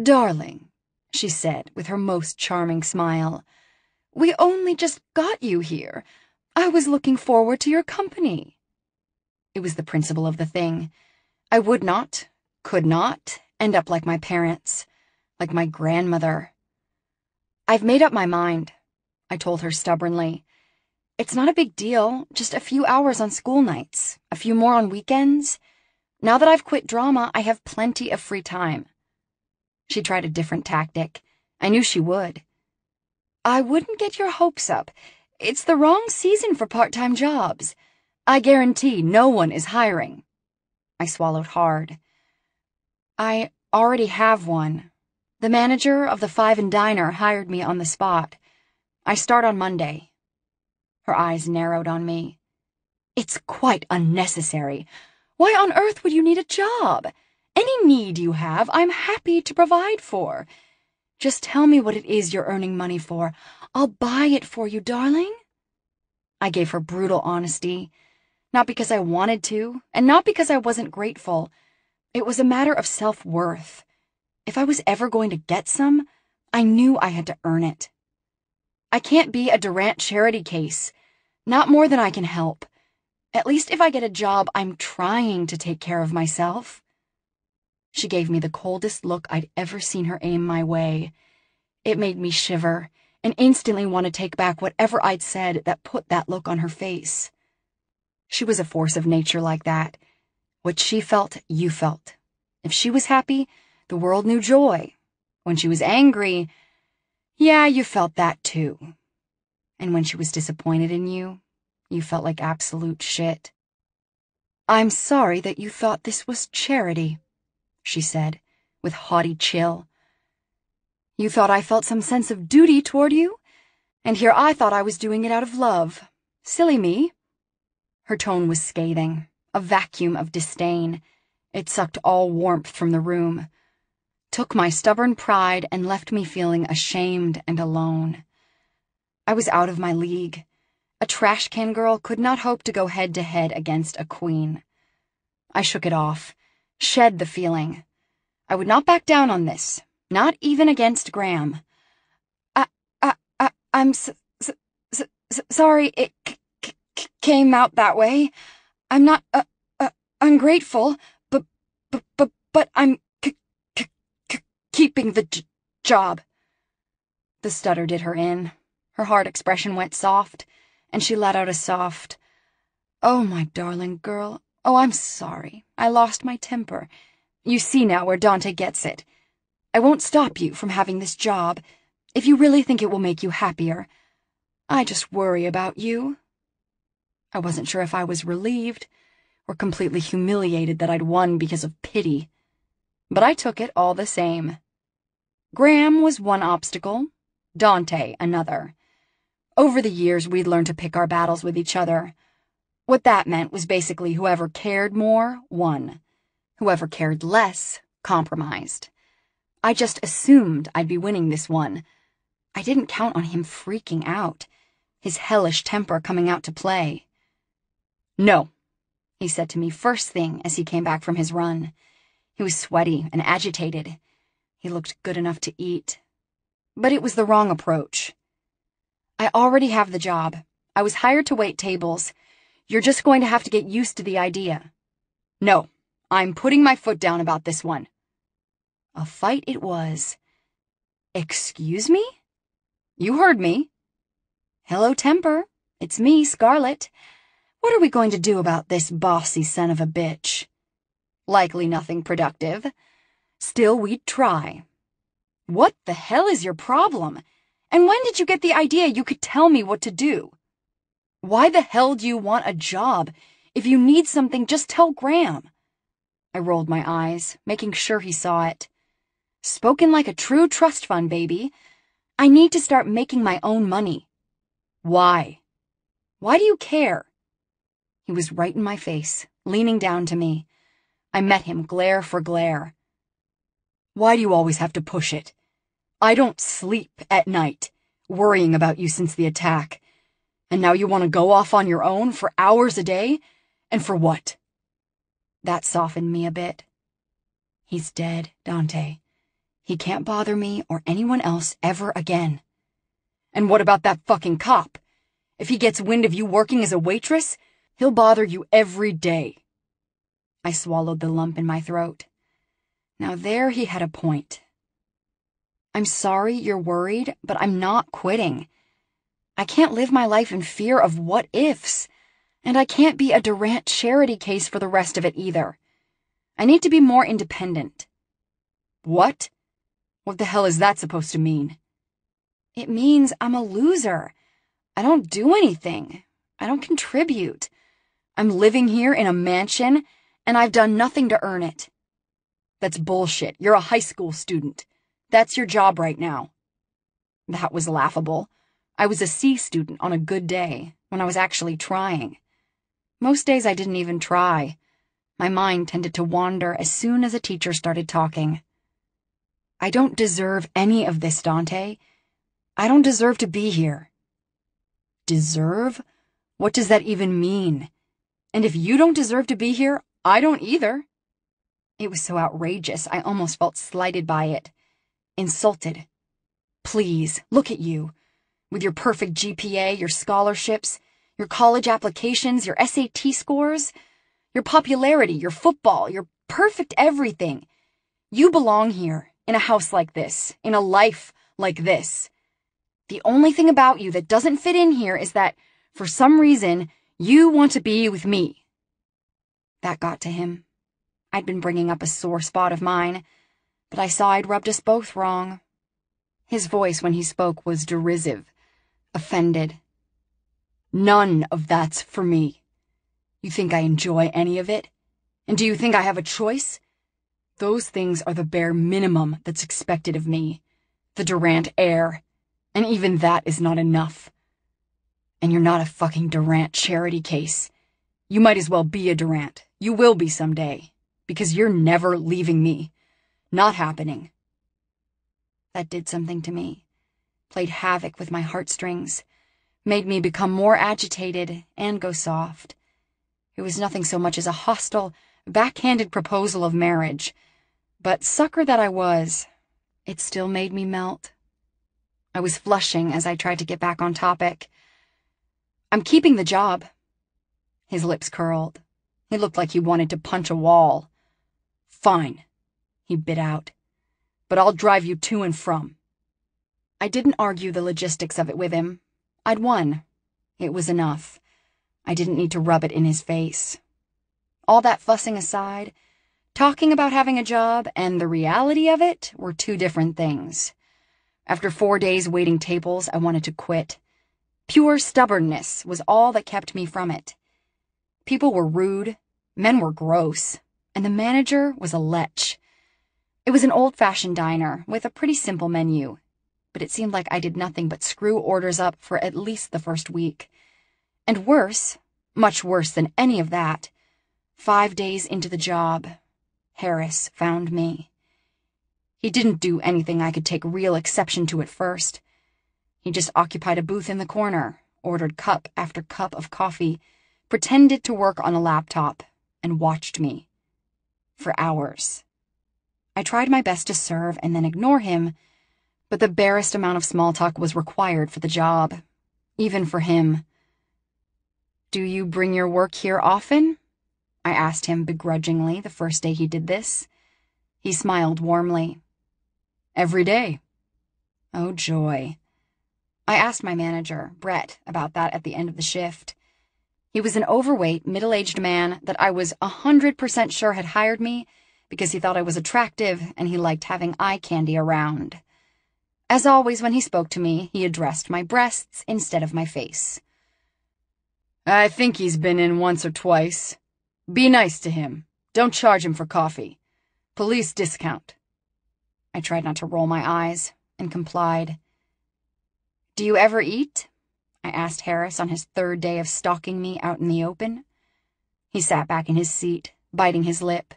B: Darling, she said with her most charming smile, we only just got you here. I was looking forward to your company. It was the principle of the thing. I would not, could not, end up like my parents, like my grandmother. I've made up my mind, I told her stubbornly. It's not a big deal, just a few hours on school nights, a few more on weekends. Now that I've quit drama, I have plenty of free time. She tried a different tactic. I knew she would. I wouldn't get your hopes up. It's the wrong season for part-time jobs. I guarantee no one is hiring. I swallowed hard. I already have one. The manager of the Five and Diner hired me on the spot. I start on Monday. Her eyes narrowed on me. It's quite unnecessary. Why on earth would you need a job? Any need you have, I'm happy to provide for. Just tell me what it is you're earning money for. I'll buy it for you, darling. I gave her brutal honesty. Not because I wanted to, and not because I wasn't grateful. It was a matter of self-worth. If I was ever going to get some, I knew I had to earn it. I can't be a Durant charity case. Not more than I can help. At least if I get a job, I'm trying to take care of myself. She gave me the coldest look I'd ever seen her aim my way. It made me shiver and instantly want to take back whatever I'd said that put that look on her face. She was a force of nature like that. What she felt, you felt. If she was happy, the world knew joy. When she was angry, yeah, you felt that too. And when she was disappointed in you, you felt like absolute shit. I'm sorry that you thought this was charity she said, with haughty chill. You thought I felt some sense of duty toward you? And here I thought I was doing it out of love. Silly me. Her tone was scathing, a vacuum of disdain. It sucked all warmth from the room, took my stubborn pride and left me feeling ashamed and alone. I was out of my league. A trash can girl could not hope to go head to head against a queen. I shook it off shed the feeling. I would not back down on this, not even against Graham. I, I, I, I'm s s s sorry it came out that way. I'm not, uh, uh, ungrateful, but, but, but, I'm keeping the job. The stutter did her in. Her hard expression went soft, and she let out a soft, Oh, my darling girl, Oh, I'm sorry. I lost my temper. You see now where Dante gets it. I won't stop you from having this job, if you really think it will make you happier. I just worry about you. I wasn't sure if I was relieved or completely humiliated that I'd won because of pity. But I took it all the same. Graham was one obstacle, Dante another. Over the years, we'd learned to pick our battles with each other. What that meant was basically whoever cared more won. Whoever cared less compromised. I just assumed I'd be winning this one. I didn't count on him freaking out, his hellish temper coming out to play. No, he said to me first thing as he came back from his run. He was sweaty and agitated. He looked good enough to eat. But it was the wrong approach. I already have the job. I was hired to wait tables you're just going to have to get used to the idea. No, I'm putting my foot down about this one. A fight it was. Excuse me? You heard me. Hello, Temper. It's me, Scarlett. What are we going to do about this bossy son of a bitch? Likely nothing productive. Still, we'd try. What the hell is your problem? And when did you get the idea you could tell me what to do? Why the hell do you want a job? If you need something, just tell Graham. I rolled my eyes, making sure he saw it. Spoken like a true trust fund, baby. I need to start making my own money. Why? Why do you care? He was right in my face, leaning down to me. I met him glare for glare. Why do you always have to push it? I don't sleep at night, worrying about you since the attack. And now you want to go off on your own for hours a day? And for what? That softened me a bit. He's dead, Dante. He can't bother me or anyone else ever again.
D: And what about that fucking cop? If he gets wind of you working as a waitress, he'll bother you every day.
B: I swallowed the lump in my throat. Now there he had a point. I'm sorry you're worried, but I'm not quitting. I can't live my life in fear of what ifs, and I can't be a Durant charity case for the rest of it either. I need to be more independent.
D: What? What the hell is that supposed to mean?
B: It means I'm a loser. I don't do anything. I don't contribute. I'm living here in a mansion, and I've done nothing to earn it.
D: That's bullshit. You're a high school student. That's your job right now.
B: That was laughable. I was a C student on a good day, when I was actually trying. Most days I didn't even try. My mind tended to wander as soon as a teacher started talking. I don't deserve any of this, Dante. I don't deserve to be here.
D: Deserve? What does that even mean? And if you don't deserve to be here, I don't either.
B: It was so outrageous, I almost felt slighted by it. Insulted. Please, look at you. With your perfect GPA, your scholarships, your college applications, your SAT scores, your popularity, your football, your perfect everything. You belong here in a house like this, in a life like this. The only thing about you that doesn't fit in here is that, for some reason, you want to be with me. That got to him. I'd been bringing up a sore spot of mine, but I saw I'd rubbed us both wrong. His voice when he spoke was derisive, offended.
D: None of that's for me. You think I enjoy any of it? And do you think I have a choice? Those things are the bare minimum that's expected of me. The Durant heir. And even that is not enough. And you're not a fucking Durant charity case. You might as well be a Durant. You will be someday. Because you're never leaving me. Not happening.
B: That did something to me. Played havoc with my heartstrings. Made me become more agitated and go soft. It was nothing so much as a hostile, backhanded proposal of marriage but sucker that I was, it still made me melt. I was flushing as I tried to get back on topic. I'm keeping the job. His lips curled. He looked like he wanted to punch a wall.
D: Fine, he bit out. But I'll drive you to and from.
B: I didn't argue the logistics of it with him. I'd won. It was enough. I didn't need to rub it in his face. All that fussing aside, Talking about having a job and the reality of it were two different things. After four days waiting tables, I wanted to quit. Pure stubbornness was all that kept me from it. People were rude, men were gross, and the manager was a lech. It was an old-fashioned diner with a pretty simple menu, but it seemed like I did nothing but screw orders up for at least the first week. And worse, much worse than any of that, five days into the job, Harris found me. He didn't do anything I could take real exception to at first. He just occupied a booth in the corner, ordered cup after cup of coffee, pretended to work on a laptop, and watched me. For hours. I tried my best to serve and then ignore him, but the barest amount of small talk was required for the job, even for him. Do you bring your work here often? I asked him begrudgingly the first day he did this. He smiled warmly.
D: Every day.
B: Oh, joy. I asked my manager, Brett, about that at the end of the shift. He was an overweight, middle-aged man that I was a hundred percent sure had hired me because he thought I was attractive and he liked having eye candy around. As always, when he spoke to me, he addressed my breasts instead of my face.
D: I think he's been in once or twice. Be nice to him. Don't charge him for coffee. Police discount.
B: I tried not to roll my eyes and complied. Do you ever eat? I asked Harris on his third day of stalking me out in the open. He sat back in his seat, biting his lip.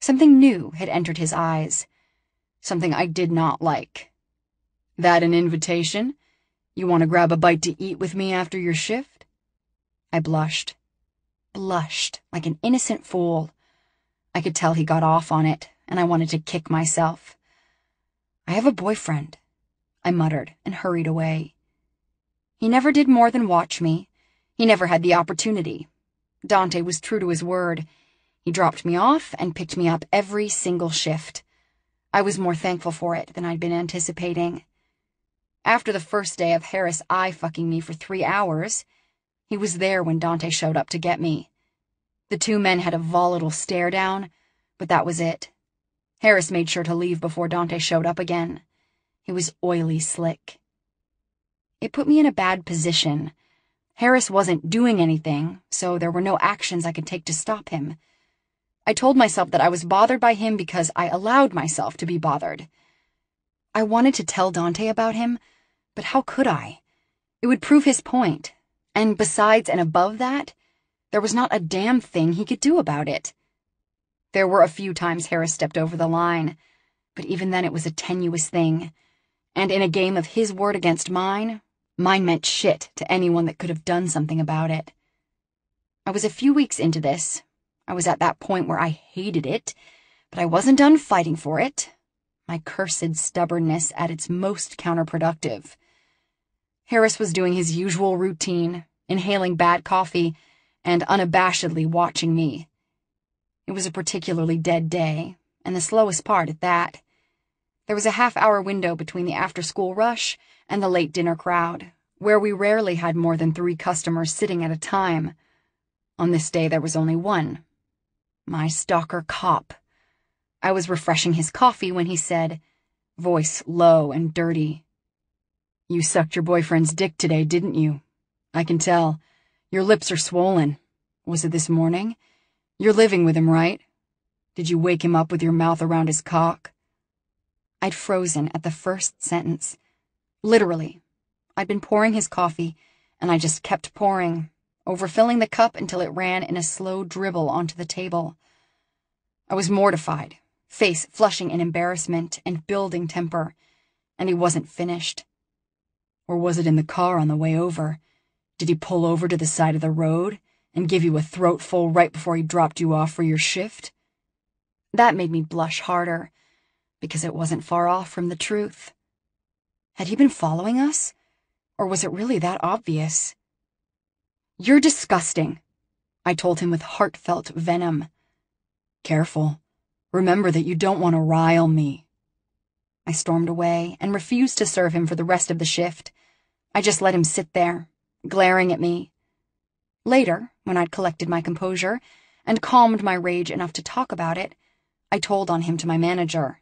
B: Something new had entered his eyes. Something I did not like.
D: That an invitation? You want to grab a bite to eat with me after your shift?
B: I blushed blushed like an innocent fool. I could tell he got off on it, and I wanted to kick myself. I have a boyfriend, I muttered and hurried away. He never did more than watch me. He never had the opportunity. Dante was true to his word. He dropped me off and picked me up every single shift. I was more thankful for it than I'd been anticipating. After the first day of Harris eye fucking me for three hours, he was there when Dante showed up to get me. The two men had a volatile stare down, but that was it. Harris made sure to leave before Dante showed up again. He was oily slick. It put me in a bad position. Harris wasn't doing anything, so there were no actions I could take to stop him. I told myself that I was bothered by him because I allowed myself to be bothered. I wanted to tell Dante about him, but how could I? It would prove his point, and besides and above that, there was not a damn thing he could do about it. There were a few times Harris stepped over the line, but even then it was a tenuous thing, and in a game of his word against mine, mine meant shit to anyone that could have done something about it. I was a few weeks into this, I was at that point where I hated it, but I wasn't done fighting for it. My cursed stubbornness at its most counterproductive. Harris was doing his usual routine, inhaling bad coffee, and unabashedly watching me. It was a particularly dead day, and the slowest part at that. There was a half hour window between the after school rush and the late dinner crowd, where we rarely had more than three customers sitting at a time. On this day, there was only one my stalker cop. I was refreshing his coffee when he said, voice low and dirty, You sucked your boyfriend's dick today, didn't you? I can tell. Your lips are swollen. Was it this morning? You're living with him, right? Did you wake him up with your mouth around his cock? I'd frozen at the first sentence. Literally. I'd been pouring his coffee, and I just kept pouring, overfilling the cup until it ran in a slow dribble onto the table. I was mortified, face flushing in embarrassment and building temper, and he wasn't finished. Or was it in the car on the way over? Did he pull over to the side of the road and give you a throatful right before he dropped you off for your shift? That made me blush harder, because it wasn't far off from the truth. Had he been following us? Or was it really that obvious? You're disgusting, I told him with heartfelt venom. Careful. Remember that you don't want to rile me. I stormed away and refused to serve him for the rest of the shift. I just let him sit there, glaring at me. Later, when I'd collected my composure and calmed my rage enough to talk about it, I told on him to my manager.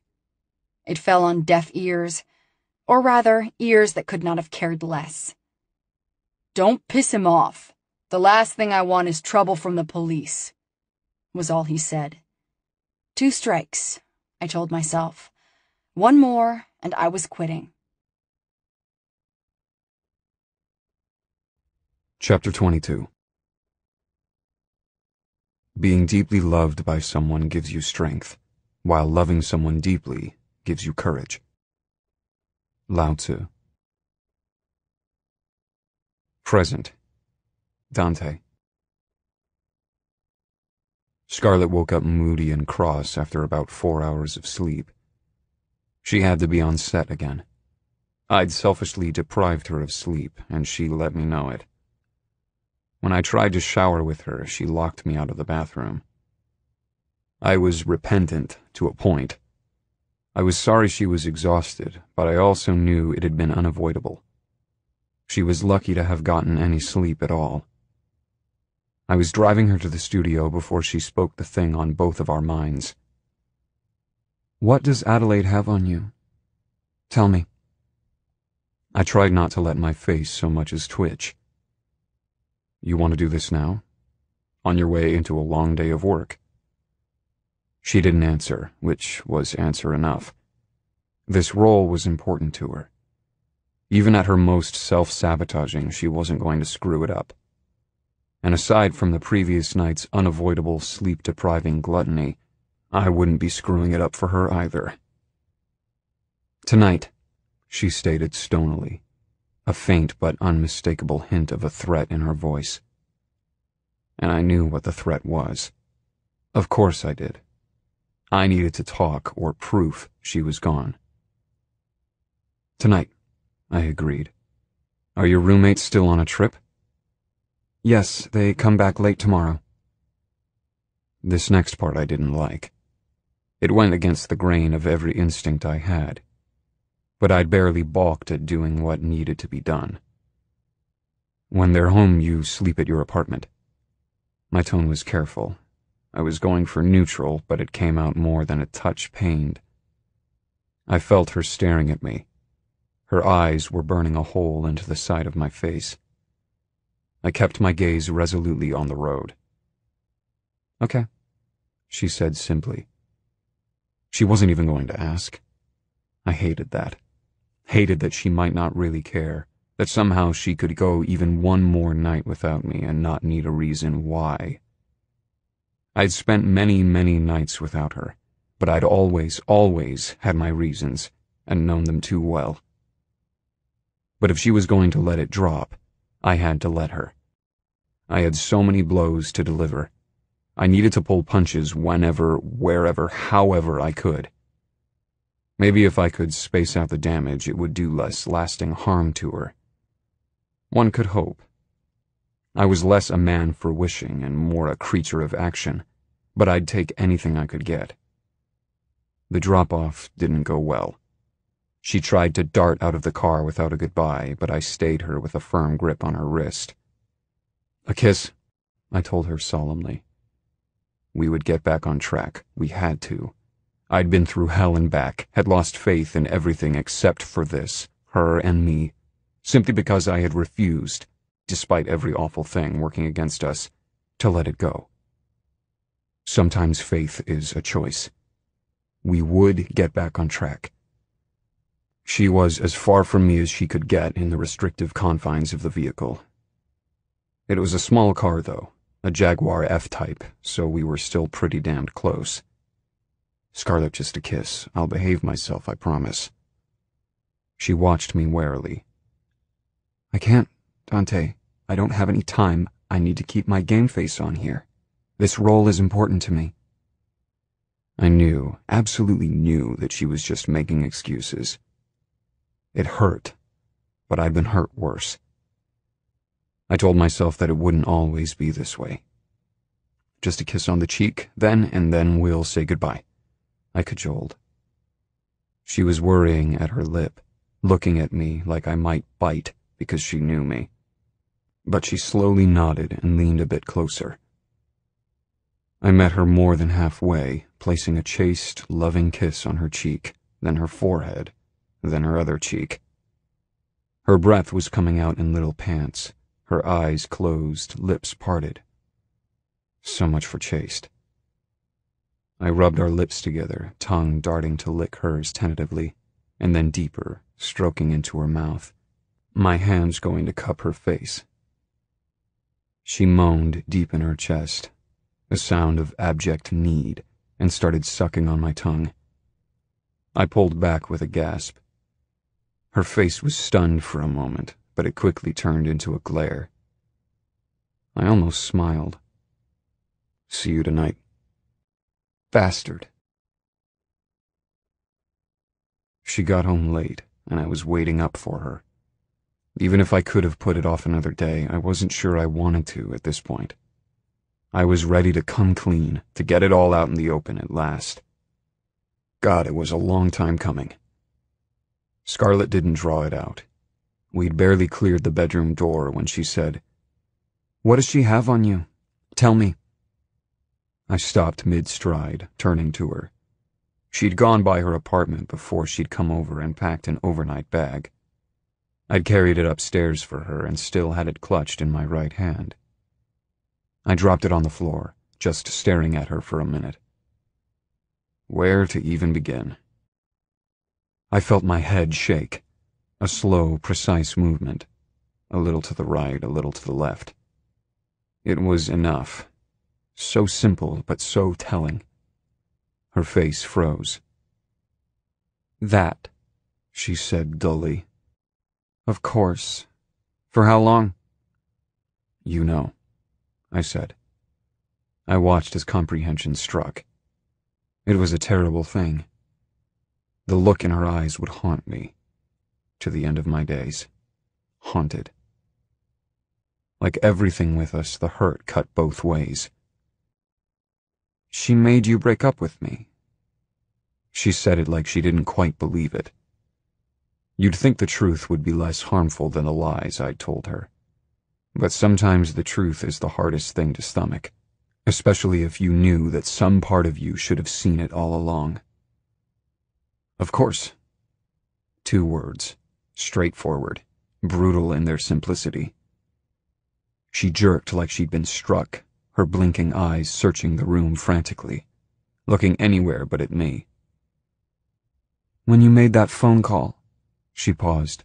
B: It fell on deaf ears, or rather, ears that could not have cared less. Don't piss him off. The last thing I want is trouble from the police, was all he said. Two strikes, I told myself. One more, and I was quitting.
A: Chapter 22 Being deeply loved by someone gives you strength, while loving someone deeply gives you courage. Lao Tzu Present Dante. Scarlett woke up moody and cross after about four hours of sleep. She had to be on set again. I'd selfishly deprived her of sleep, and she let me know it. When I tried to shower with her, she locked me out of the bathroom. I was repentant to a point. I was sorry she was exhausted, but I also knew it had been unavoidable. She was lucky to have gotten any sleep at all. I was driving her to the studio before she spoke the thing on both of our minds. What does Adelaide have on you? Tell me. I tried not to let my face so much as twitch. You want to do this now? On your way into a long day of work? She didn't answer, which was answer enough. This role was important to her. Even at her most self-sabotaging, she wasn't going to screw it up and aside from the previous night's unavoidable sleep-depriving gluttony, I wouldn't be screwing it up for her either. Tonight, she stated stonily, a faint but unmistakable hint of a threat in her voice. And I knew what the threat was. Of course I did. I needed to talk or proof she was gone. Tonight, I agreed. Are your roommates still on a trip? Yes, they come back late tomorrow. This next part I didn't like. It went against the grain of every instinct I had. But I'd barely balked at doing what needed to be done. When they're home, you sleep at your apartment. My tone was careful. I was going for neutral, but it came out more than a touch pained. I felt her staring at me. Her eyes were burning a hole into the side of my face. I kept my gaze resolutely on the road. Okay, she said simply. She wasn't even going to ask. I hated that. Hated that she might not really care, that somehow she could go even one more night without me and not need a reason why. I'd spent many, many nights without her, but I'd always, always had my reasons and known them too well. But if she was going to let it drop, I had to let her. I had so many blows to deliver. I needed to pull punches whenever, wherever, however I could. Maybe if I could space out the damage, it would do less lasting harm to her. One could hope. I was less a man for wishing and more a creature of action, but I'd take anything I could get. The drop-off didn't go well. She tried to dart out of the car without a goodbye, but I stayed her with a firm grip on her wrist. A kiss, I told her solemnly. We would get back on track. We had to. I'd been through hell and back, had lost faith in everything except for this, her and me, simply because I had refused, despite every awful thing working against us, to let it go. Sometimes faith is a choice. We would get back on track. She was as far from me as she could get in the restrictive confines of the vehicle. It was a small car, though, a Jaguar F-Type, so we were still pretty damned close. Scarlett, just a kiss. I'll behave myself, I promise. She watched me warily. I can't, Dante. I don't have any time. I need to keep my game face on here. This role is important to me. I knew, absolutely knew, that she was just making excuses. It hurt, but I'd been hurt worse. I told myself that it wouldn't always be this way. Just a kiss on the cheek, then, and then we'll say goodbye. I cajoled. She was worrying at her lip, looking at me like I might bite because she knew me. But she slowly nodded and leaned a bit closer. I met her more than halfway, placing a chaste, loving kiss on her cheek, then her forehead, then her other cheek. Her breath was coming out in little pants, her eyes closed, lips parted. So much for chaste. I rubbed our lips together, tongue darting to lick hers tentatively, and then deeper, stroking into her mouth, my hands going to cup her face. She moaned deep in her chest, a sound of abject need, and started sucking on my tongue. I pulled back with a gasp. Her face was stunned for a moment, but it quickly turned into a glare. I almost smiled. See you tonight. Bastard. She got home late, and I was waiting up for her. Even if I could have put it off another day, I wasn't sure I wanted to at this point. I was ready to come clean, to get it all out in the open at last. God, it was a long time coming. Scarlett didn't draw it out. We'd barely cleared the bedroom door when she said, What does she have on you? Tell me. I stopped mid-stride, turning to her. She'd gone by her apartment before she'd come over and packed an overnight bag. I'd carried it upstairs for her and still had it clutched in my right hand. I dropped it on the floor, just staring at her for a minute. Where to even begin? I felt my head shake. A slow, precise movement. A little to the right, a little to the left. It was enough. So simple, but so telling. Her face froze. That, she said dully. Of course. For how long? You know, I said. I watched as comprehension struck. It was a terrible thing. The look in her eyes would haunt me to the end of my days. Haunted. Like everything with us, the hurt cut both ways. She made you break up with me. She said it like she didn't quite believe it. You'd think the truth would be less harmful than the lies I'd told her. But sometimes the truth is the hardest thing to stomach, especially if you knew that some part of you should have seen it all along. Of course. Two words, straightforward, brutal in their simplicity. She jerked like she'd been struck, her blinking eyes searching the room frantically, looking anywhere but at me. When you made that phone call, she paused.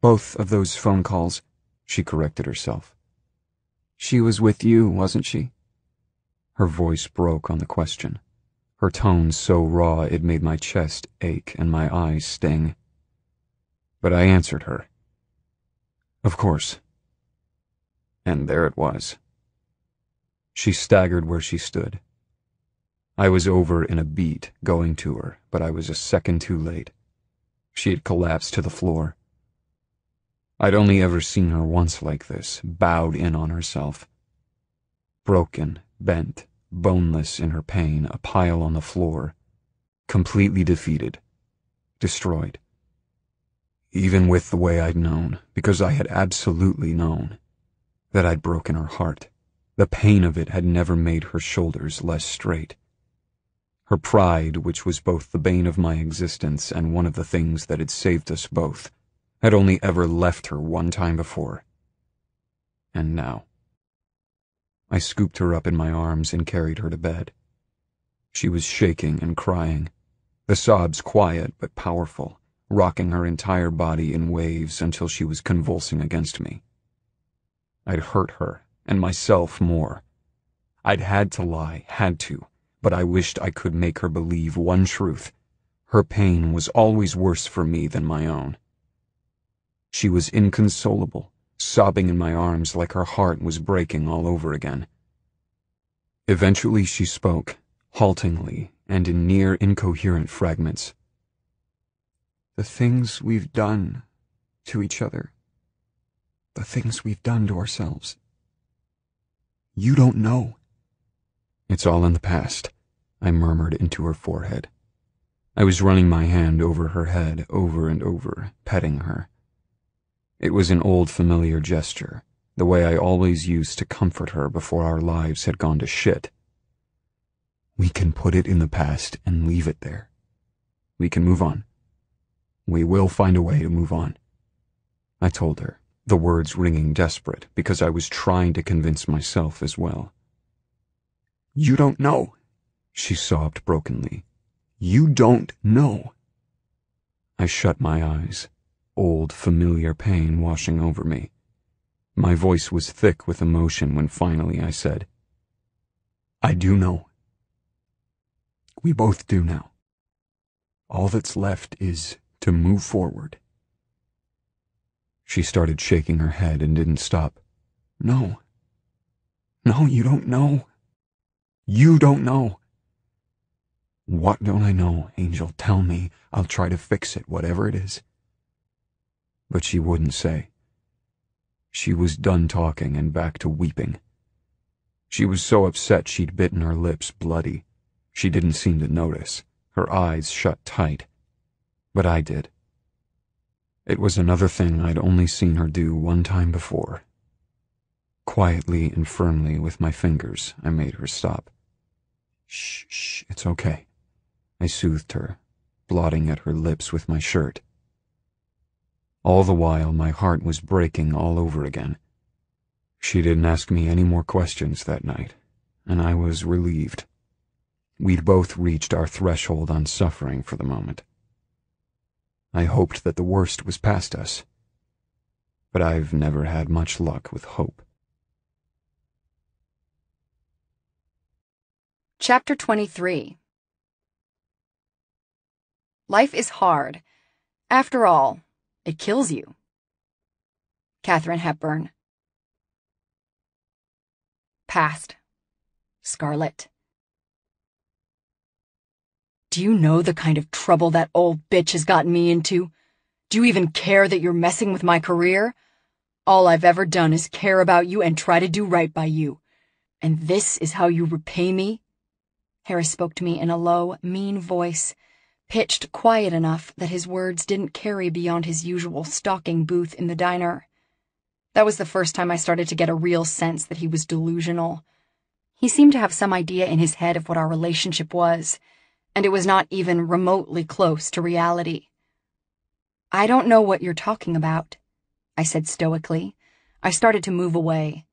A: Both of those phone calls, she corrected herself. She was with you, wasn't she? Her voice broke on the question, her tone so raw it made my chest ache and my eyes sting. But I answered her. Of course. And there it was. She staggered where she stood. I was over in a beat, going to her, but I was a second too late. She had collapsed to the floor. I'd only ever seen her once like this, bowed in on herself. Broken, bent, boneless in her pain, a pile on the floor. Completely defeated. Destroyed. Even with the way I'd known, because I had absolutely known, that I'd broken her heart. The pain of it had never made her shoulders less straight. Her pride, which was both the bane of my existence and one of the things that had saved us both, had only ever left her one time before. And now. I scooped her up in my arms and carried her to bed. She was shaking and crying, the sobs quiet but powerful, rocking her entire body in waves until she was convulsing against me. I'd hurt her and myself more. I'd had to lie, had to, but I wished I could make her believe one truth. Her pain was always worse for me than my own. She was inconsolable, sobbing in my arms like her heart was breaking all over again. Eventually she spoke, haltingly and in near incoherent fragments. The things we've done to each other. The things we've done to ourselves. You don't know. It's all in the past, I murmured into her forehead. I was running my hand over her head over and over, petting her. It was an old familiar gesture, the way I always used to comfort her before our lives had gone to shit. We can put it in the past and leave it there. We can move on. We will find a way to move on. I told her the words ringing desperate because I was trying to convince myself as well. You don't know, she sobbed brokenly. You don't know. I shut my eyes, old familiar pain washing over me. My voice was thick with emotion when finally I said, I do know. We both do now. All that's left is to move forward. She started shaking her head and didn't stop. No. No, you don't know. You don't know. What don't I know, Angel? Tell me. I'll try to fix it, whatever it is. But she wouldn't say. She was done talking and back to weeping. She was so upset she'd bitten her lips bloody. She didn't seem to notice, her eyes shut tight. But I did. It was another thing I'd only seen her do one time before. Quietly and firmly with my fingers, I made her stop. Shh, shh, it's okay. I soothed her, blotting at her lips with my shirt. All the while, my heart was breaking all over again. She didn't ask me any more questions that night, and I was relieved. We'd both reached our threshold on suffering for the moment. I hoped that the worst was past us. But I've never had much luck with hope.
B: Chapter 23 Life is hard. After all, it kills you. Katharine Hepburn Past Scarlett Do you know the kind of trouble that old bitch has gotten me into? Do you even care that you're messing with my career? All I've ever done is care about you and try to do right by you. And this is how you repay me? Harris spoke to me in a low, mean voice, pitched quiet enough that his words didn't carry beyond his usual stalking booth in the diner. That was the first time I started to get a real sense that he was delusional. He seemed to have some idea in his head of what our relationship was, and it was not even remotely close to reality. I don't know what you're talking about, I said stoically. I started to move away.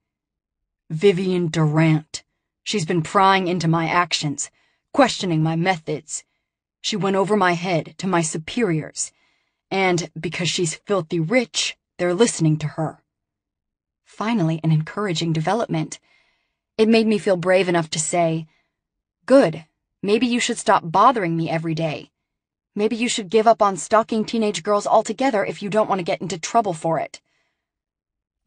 B: Vivian Durant. She's been prying into my actions, questioning my methods. She went over my head to my superiors, and because she's filthy rich, they're listening to her. Finally, an encouraging development. It made me feel brave enough to say, Good. Maybe you should stop bothering me every day. Maybe you should give up on stalking teenage girls altogether if you don't want to get into trouble for it.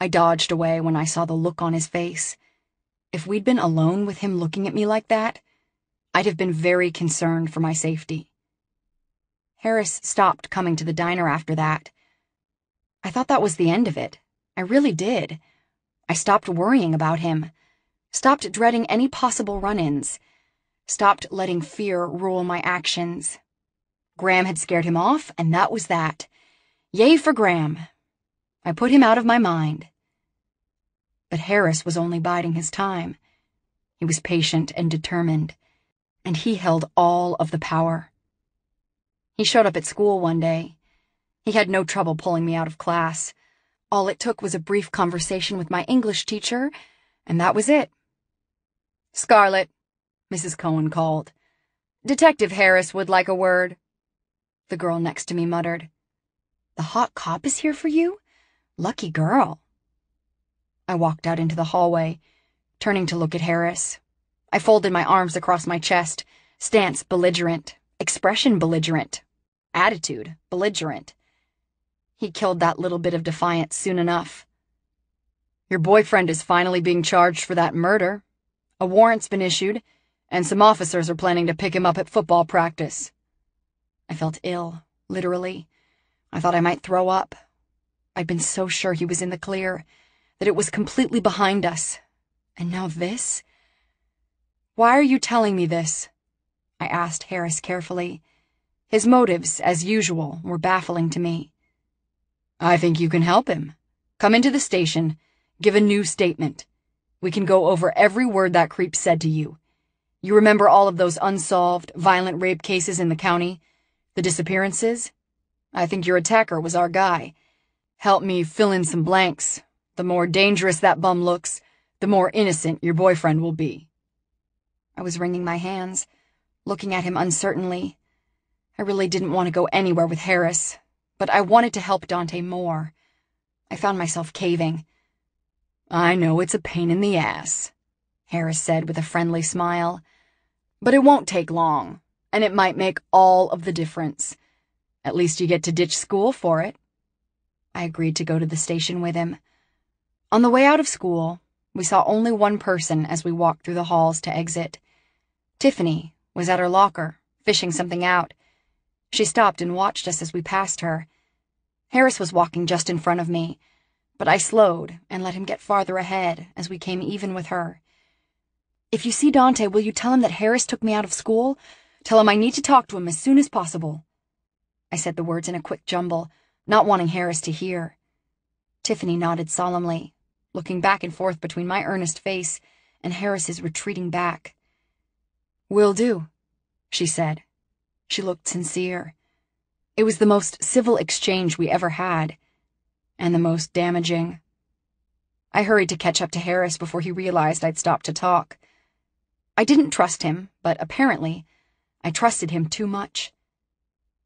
B: I dodged away when I saw the look on his face. If we'd been alone with him looking at me like that, I'd have been very concerned for my safety. Harris stopped coming to the diner after that. I thought that was the end of it. I really did. I stopped worrying about him, stopped dreading any possible run ins stopped letting fear rule my actions. Graham had scared him off, and that was that. Yay for Graham. I put him out of my mind. But Harris was only biding his time. He was patient and determined, and he held all of the power. He showed up at school one day. He had no trouble pulling me out of class. All it took was a brief conversation with my English teacher, and that was it. Scarlett, Mrs. Cohen called. Detective Harris would like a word. The girl next to me muttered. The hot cop is here for you? Lucky girl. I walked out into the hallway, turning to look at Harris. I folded my arms across my chest, stance belligerent, expression belligerent, attitude belligerent. He killed that little bit of defiance soon enough. Your boyfriend is finally being charged for that murder. A warrant's been issued and some officers are planning to pick him up at football practice. I felt ill, literally. I thought I might throw up. I'd been so sure he was in the clear, that it was completely behind us. And now this? Why are you telling me this? I asked Harris carefully. His motives, as usual, were baffling to me. I think you can help him. Come into the station, give a new statement. We can go over every word that creep said to you. You remember all of those unsolved, violent rape cases in the county? The disappearances? I think your attacker was our guy. Help me fill in some blanks. The more dangerous that bum looks, the more innocent your boyfriend will be. I was wringing my hands, looking at him uncertainly. I really didn't want to go anywhere with Harris, but I wanted to help Dante more. I found myself caving. I know it's a pain in the ass, Harris said with a friendly smile. But it won't take long, and it might make all of the difference. At least you get to ditch school for it. I agreed to go to the station with him. On the way out of school, we saw only one person as we walked through the halls to exit. Tiffany was at her locker, fishing something out. She stopped and watched us as we passed her. Harris was walking just in front of me, but I slowed and let him get farther ahead as we came even with her. If you see Dante, will you tell him that Harris took me out of school? Tell him I need to talk to him as soon as possible. I said the words in a quick jumble, not wanting Harris to hear. Tiffany nodded solemnly, looking back and forth between my earnest face and Harris's retreating back. Will do, she said. She looked sincere. It was the most civil exchange we ever had, and the most damaging. I hurried to catch up to Harris before he realized I'd stopped to talk. I didn't trust him, but apparently, I trusted him too much.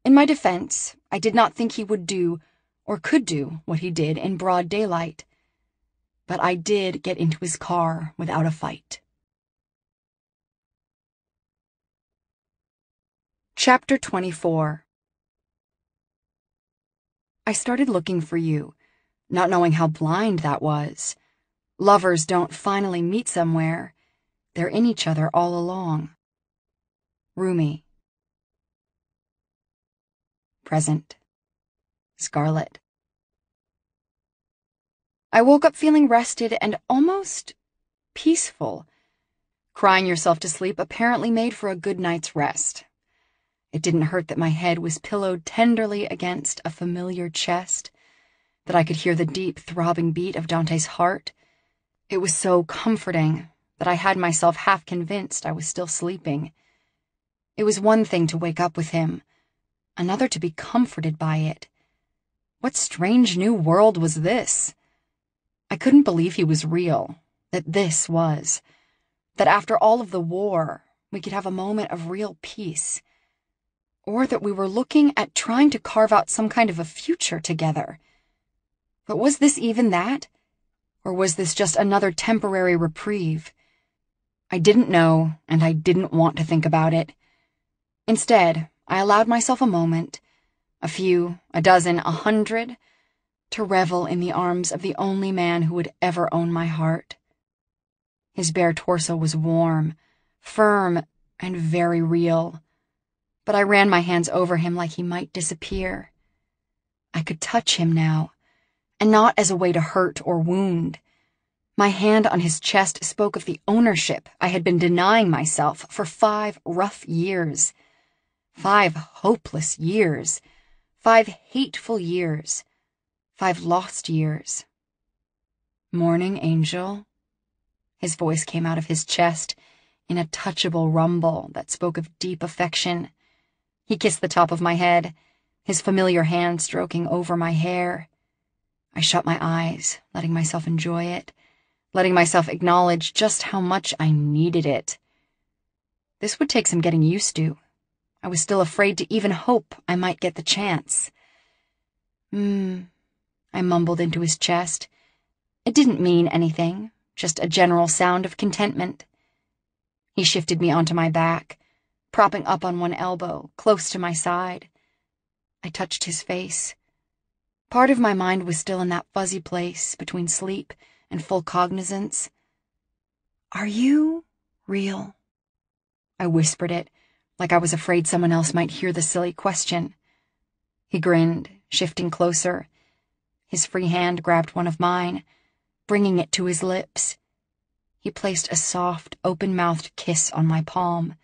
B: In my defense, I did not think he would do, or could do, what he did in broad daylight. But I did get into his car without a fight. Chapter 24 I started looking for you, not knowing how blind that was. Lovers don't finally meet somewhere they're in each other all along. Rumi. present. Scarlett. I woke up feeling rested and almost peaceful. Crying yourself to sleep apparently made for a good night's rest. It didn't hurt that my head was pillowed tenderly against a familiar chest, that I could hear the deep throbbing beat of Dante's heart. It was so comforting that I had myself half convinced I was still sleeping. It was one thing to wake up with him, another to be comforted by it. What strange new world was this? I couldn't believe he was real, that this was, that after all of the war, we could have a moment of real peace, or that we were looking at trying to carve out some kind of a future together. But was this even that? Or was this just another temporary reprieve? I didn't know, and I didn't want to think about it. Instead, I allowed myself a moment, a few, a dozen, a hundred, to revel in the arms of the only man who would ever own my heart. His bare torso was warm, firm, and very real, but I ran my hands over him like he might disappear. I could touch him now, and not as a way to hurt or wound. My hand on his chest spoke of the ownership I had been denying myself for five rough years. Five hopeless years. Five hateful years. Five lost years. Morning, Angel. His voice came out of his chest in a touchable rumble that spoke of deep affection. He kissed the top of my head, his familiar hand stroking over my hair. I shut my eyes, letting myself enjoy it letting myself acknowledge just how much I needed it. This would take some getting used to. I was still afraid to even hope I might get the chance. Hmm, I mumbled into his chest. It didn't mean anything, just a general sound of contentment. He shifted me onto my back, propping up on one elbow, close to my side. I touched his face. Part of my mind was still in that fuzzy place between sleep and full cognizance. Are you real? I whispered it, like I was afraid someone else might hear the silly question. He grinned, shifting closer. His free hand grabbed one of mine, bringing it to his lips. He placed a soft, open-mouthed kiss on my palm.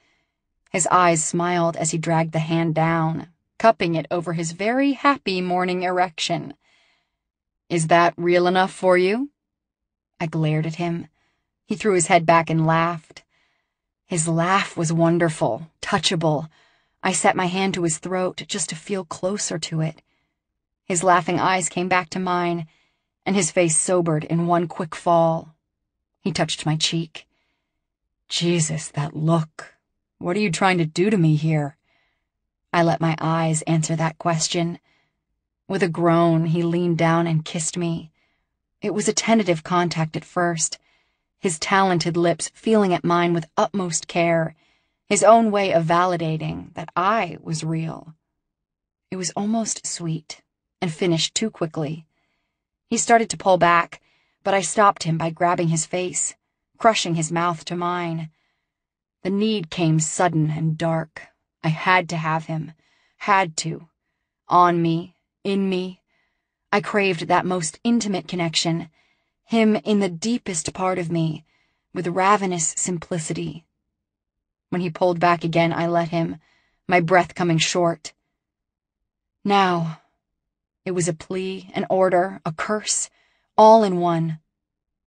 B: His eyes smiled as he dragged the hand down, cupping it over his very happy morning erection. Is that real enough for you? I glared at him. He threw his head back and laughed. His laugh was wonderful, touchable. I set my hand to his throat just to feel closer to it. His laughing eyes came back to mine, and his face sobered in one quick fall. He touched my cheek. Jesus, that look. What are you trying to do to me here? I let my eyes answer that question. With a groan, he leaned down and kissed me. It was a tentative contact at first, his talented lips feeling at mine with utmost care, his own way of validating that I was real. It was almost sweet, and finished too quickly. He started to pull back, but I stopped him by grabbing his face, crushing his mouth to mine. The need came sudden and dark. I had to have him. Had to. On me, in me, I craved that most intimate connection, him in the deepest part of me, with ravenous simplicity. When he pulled back again, I let him, my breath coming short. Now, it was a plea, an order, a curse, all in one.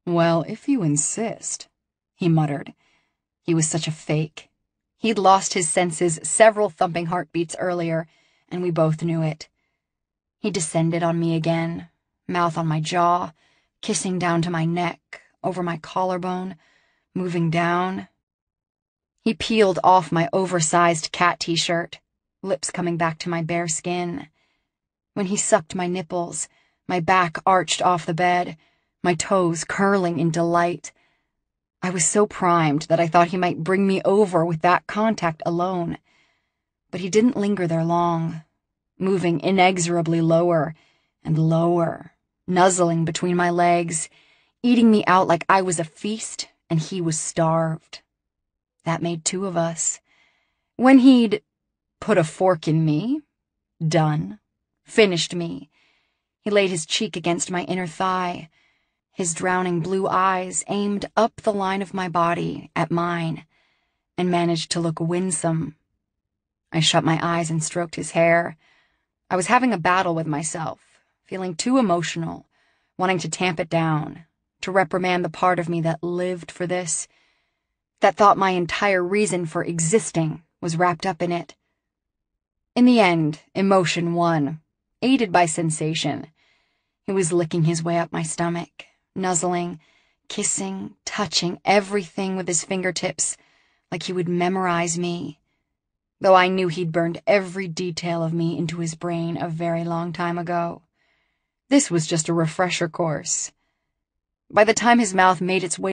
B: Well, if you insist, he muttered. He was such a fake. He'd lost his senses several thumping heartbeats earlier, and we both knew it. He descended on me again, mouth on my jaw, kissing down to my neck, over my collarbone, moving down. He peeled off my oversized cat t-shirt, lips coming back to my bare skin. When he sucked my nipples, my back arched off the bed, my toes curling in delight. I was so primed that I thought he might bring me over with that contact alone. But he didn't linger there long moving inexorably lower and lower, nuzzling between my legs, eating me out like I was a feast and he was starved. That made two of us. When he'd put a fork in me, Done. Finished me. He laid his cheek against my inner thigh, his drowning blue eyes aimed up the line of my body at mine, and managed to look winsome. I shut my eyes and stroked his hair. I was having a battle with myself, feeling too emotional, wanting to tamp it down, to reprimand the part of me that lived for this, that thought my entire reason for existing was wrapped up in it. In the end, emotion won, aided by sensation. He was licking his way up my stomach, nuzzling, kissing, touching everything with his fingertips, like he would memorize me. Though I knew he'd burned every detail of me into his brain a very long time ago. This was just a refresher course. By the time his mouth made its way